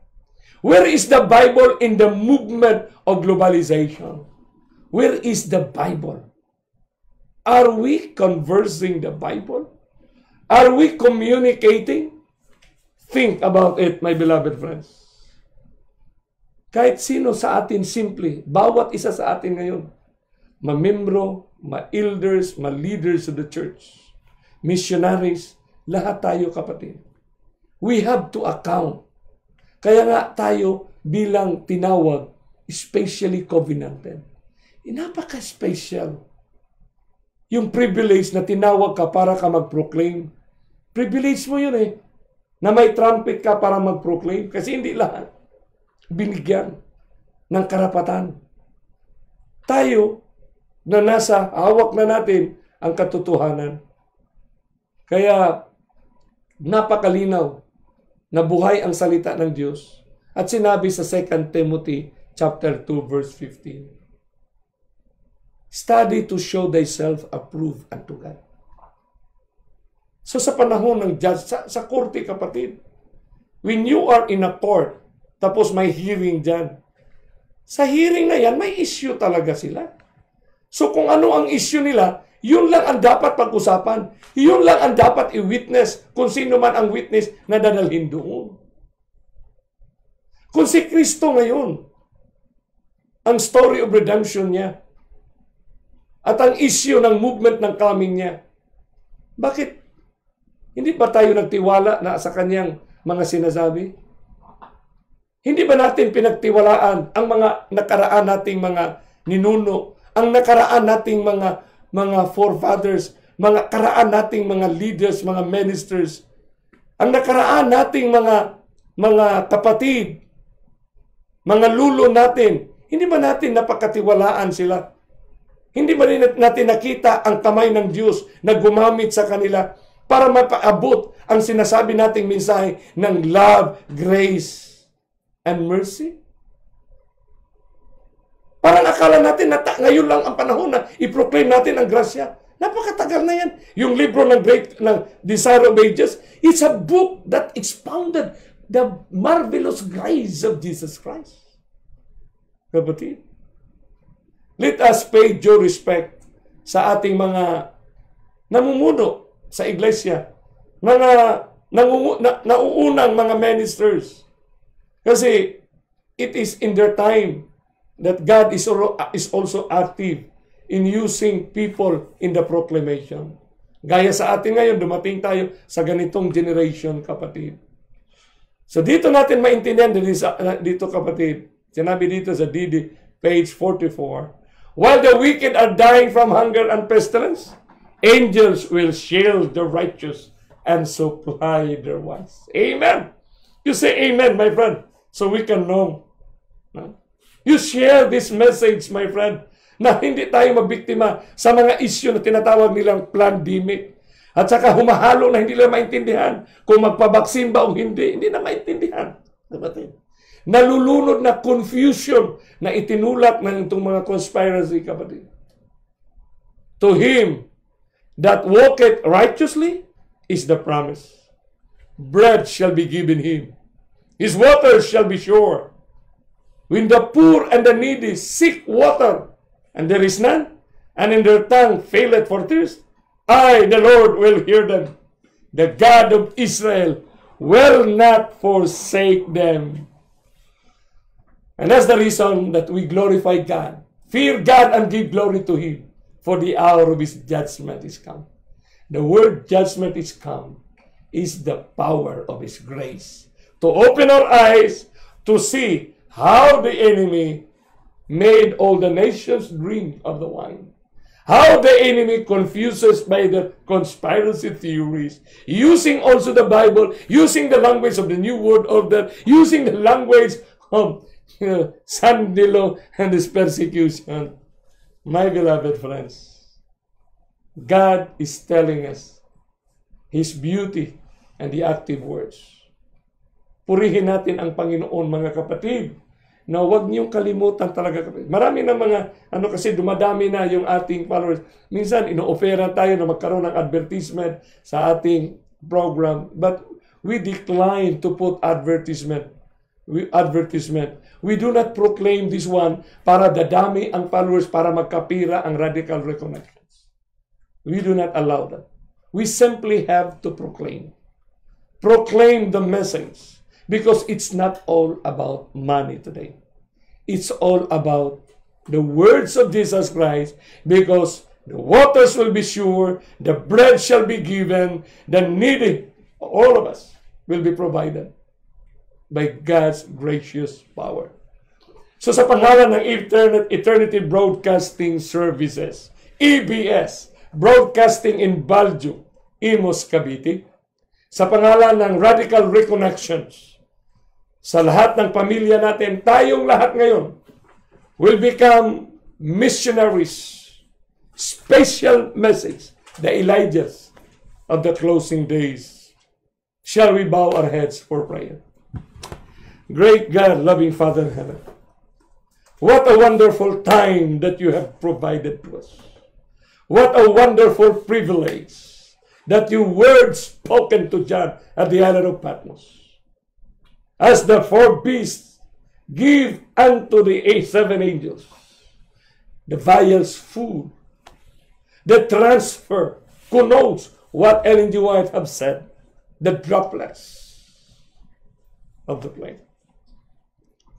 Where is the Bible in the movement of globalization? Where is the Bible? Are we conversing the Bible? Are we communicating? Think about it, my beloved friends. Kahit sino sa atin, simple, bawat isa sa atin ngayon, ma-membro, ma-elders, ma-leaders of the church, missionaries, lahat tayo kapatid. We have to account. Kaya nga tayo bilang tinawag, especially covenanted. Eh, napaka-special. Yung privilege na tinawag ka para ka mag-proclaim. Privilege mo yun eh. Na may trumpet ka para mag-proclaim. Kasi hindi lahat binigyan ng karapatan. Tayo, na nasa hawak na natin ang katotohanan. Kaya napakalinaw na buhay ang salita ng Diyos at sinabi sa 2 Timothy chapter 2 verse 15. Study to show thyself approved unto God. So sa panahon ng judge, sa, sa korte kapatid, when you are in a court, tapos may hearing dyan, sa hearing na yan, may issue talaga sila. So kung ano ang issue nila, yun lang ang dapat pag-usapan. Yun lang ang dapat i-witness kung sino man ang witness na dadalhin doon. Kung si Kristo ngayon, ang story of redemption niya, at ang issue ng movement ng coming niya, bakit hindi ba tayo nagtiwala na sa kanyang mga sinasabi? Hindi ba natin pinagtiwalaan ang mga nakaraan nating mga ninuno ang nakaraan nating mga mga forefathers, mga karaan nating mga leaders, mga ministers, ang nakaraan nating mga mga kapatid, mga lulo natin, hindi ba natin napakatiwalaan sila? Hindi ba rin natin nakita ang kamay ng Diyos na gumamit sa kanila para mapaabot ang sinasabi nating mensahe ng love, grace, and mercy? Parang akala natin na ta- ngayon lang ang panahon na i-proclaim natin ang grasya. Napakatagal na yan. Yung libro ng Great ng Desire of Ages, it's a book that expounded the marvelous grace of Jesus Christ. Kapatid, let us pay due respect sa ating mga namumuno sa iglesia, mga nangungu, na, nauunang mga ministers. Kasi it is in their time that God is also active in using people in the proclamation. Gaya sa atin ngayon, dumating tayo sa ganitong generation, kapatid. So dito natin maintindihan dito, kapatid. Sinabi dito sa DD, page 44. While the wicked are dying from hunger and pestilence, angels will shield the righteous and supply their wants. Amen. You say amen, my friend, so we can know. You share this message, my friend, na hindi tayo mabiktima sa mga issue na tinatawag nilang pandemic. At saka humahalo na hindi nila maintindihan kung magpabaksin ba o hindi. Hindi na maintindihan. Kapatid. Nalulunod na confusion na itinulak ng itong mga conspiracy, kapatid. To him that walketh righteously is the promise. Bread shall be given him. His waters shall be sure. When the poor and the needy seek water, and there is none, and in their tongue faileth for thirst, I, the Lord, will hear them. The God of Israel will not forsake them. And that's the reason that we glorify God. Fear God and give glory to Him, for the hour of His judgment is come. The word judgment is come is the power of His grace to open our eyes to see how the enemy made all the nations drink of the wine. How the enemy confuses by the conspiracy theories, using also the Bible, using the language of the New World Order, using the language of uh, you know, Sandilo and his persecution. My beloved friends, God is telling us His beauty and the active words. Purihin natin ang Panginoon mga kapatid na huwag niyong kalimutan talaga. Marami na mga, ano kasi dumadami na yung ating followers. Minsan, ino-offera tayo na magkaroon ng advertisement sa ating program. But we decline to put advertisement. We, advertisement. We do not proclaim this one para dadami ang followers para magkapira ang radical reconnections. We do not allow that. We simply have to proclaim. Proclaim the message because it's not all about money today. It's all about the words of Jesus Christ because the waters will be sure, the bread shall be given, the needy, all of us will be provided by God's gracious power. So sa pangalan ng Eternity Broadcasting Services, EBS, Broadcasting in Baljo, Imos, Cavite, sa pangalan ng Radical Reconnections, sa lahat ng pamilya natin, tayong lahat ngayon will become missionaries. Special message, the Elijahs of the closing days. Shall we bow our heads for prayer? Great God, loving Father in heaven, what a wonderful time that you have provided to us. What a wonderful privilege that your words spoken to John at the island of Patmos. As the four beasts give unto the eight, seven angels the vials food, the transfer, knows what Ellen G. White have said, the droplets of the plane.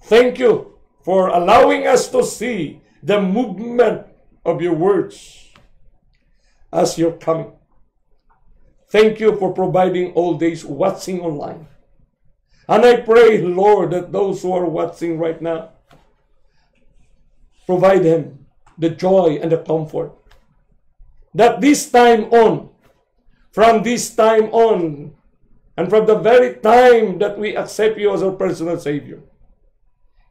Thank you for allowing us to see the movement of your words as you're coming. Thank you for providing all days watching online. And I pray, Lord, that those who are watching right now, provide them the joy and the comfort. That this time on, from this time on, and from the very time that we accept you as our personal Savior,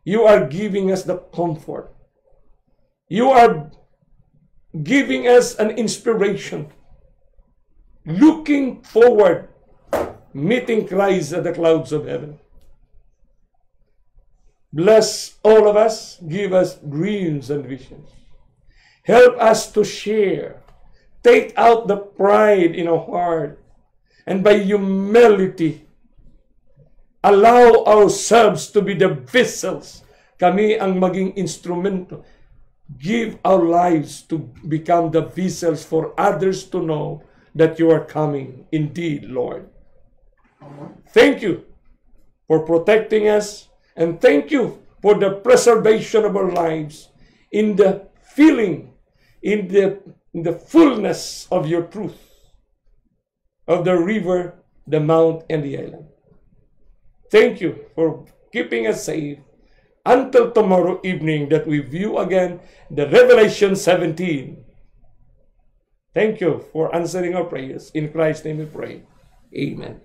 you are giving us the comfort. You are giving us an inspiration looking forward, meeting Christ at the clouds of heaven. Bless all of us, give us dreams and visions. Help us to share. Take out the pride in our heart. And by humility, allow ourselves to be the vessels. Kami ang maging instrumento. Give our lives to become the vessels for others to know that you are coming indeed, Lord. Thank you for protecting us and thank you for the preservation of our lives in the feeling, in the, in the fullness of your truth, of the river, the mount, and the island. Thank you for keeping us safe until tomorrow evening that we view again the Revelation 17 Thank you for answering our prayers. In Christ's name we pray. Amen.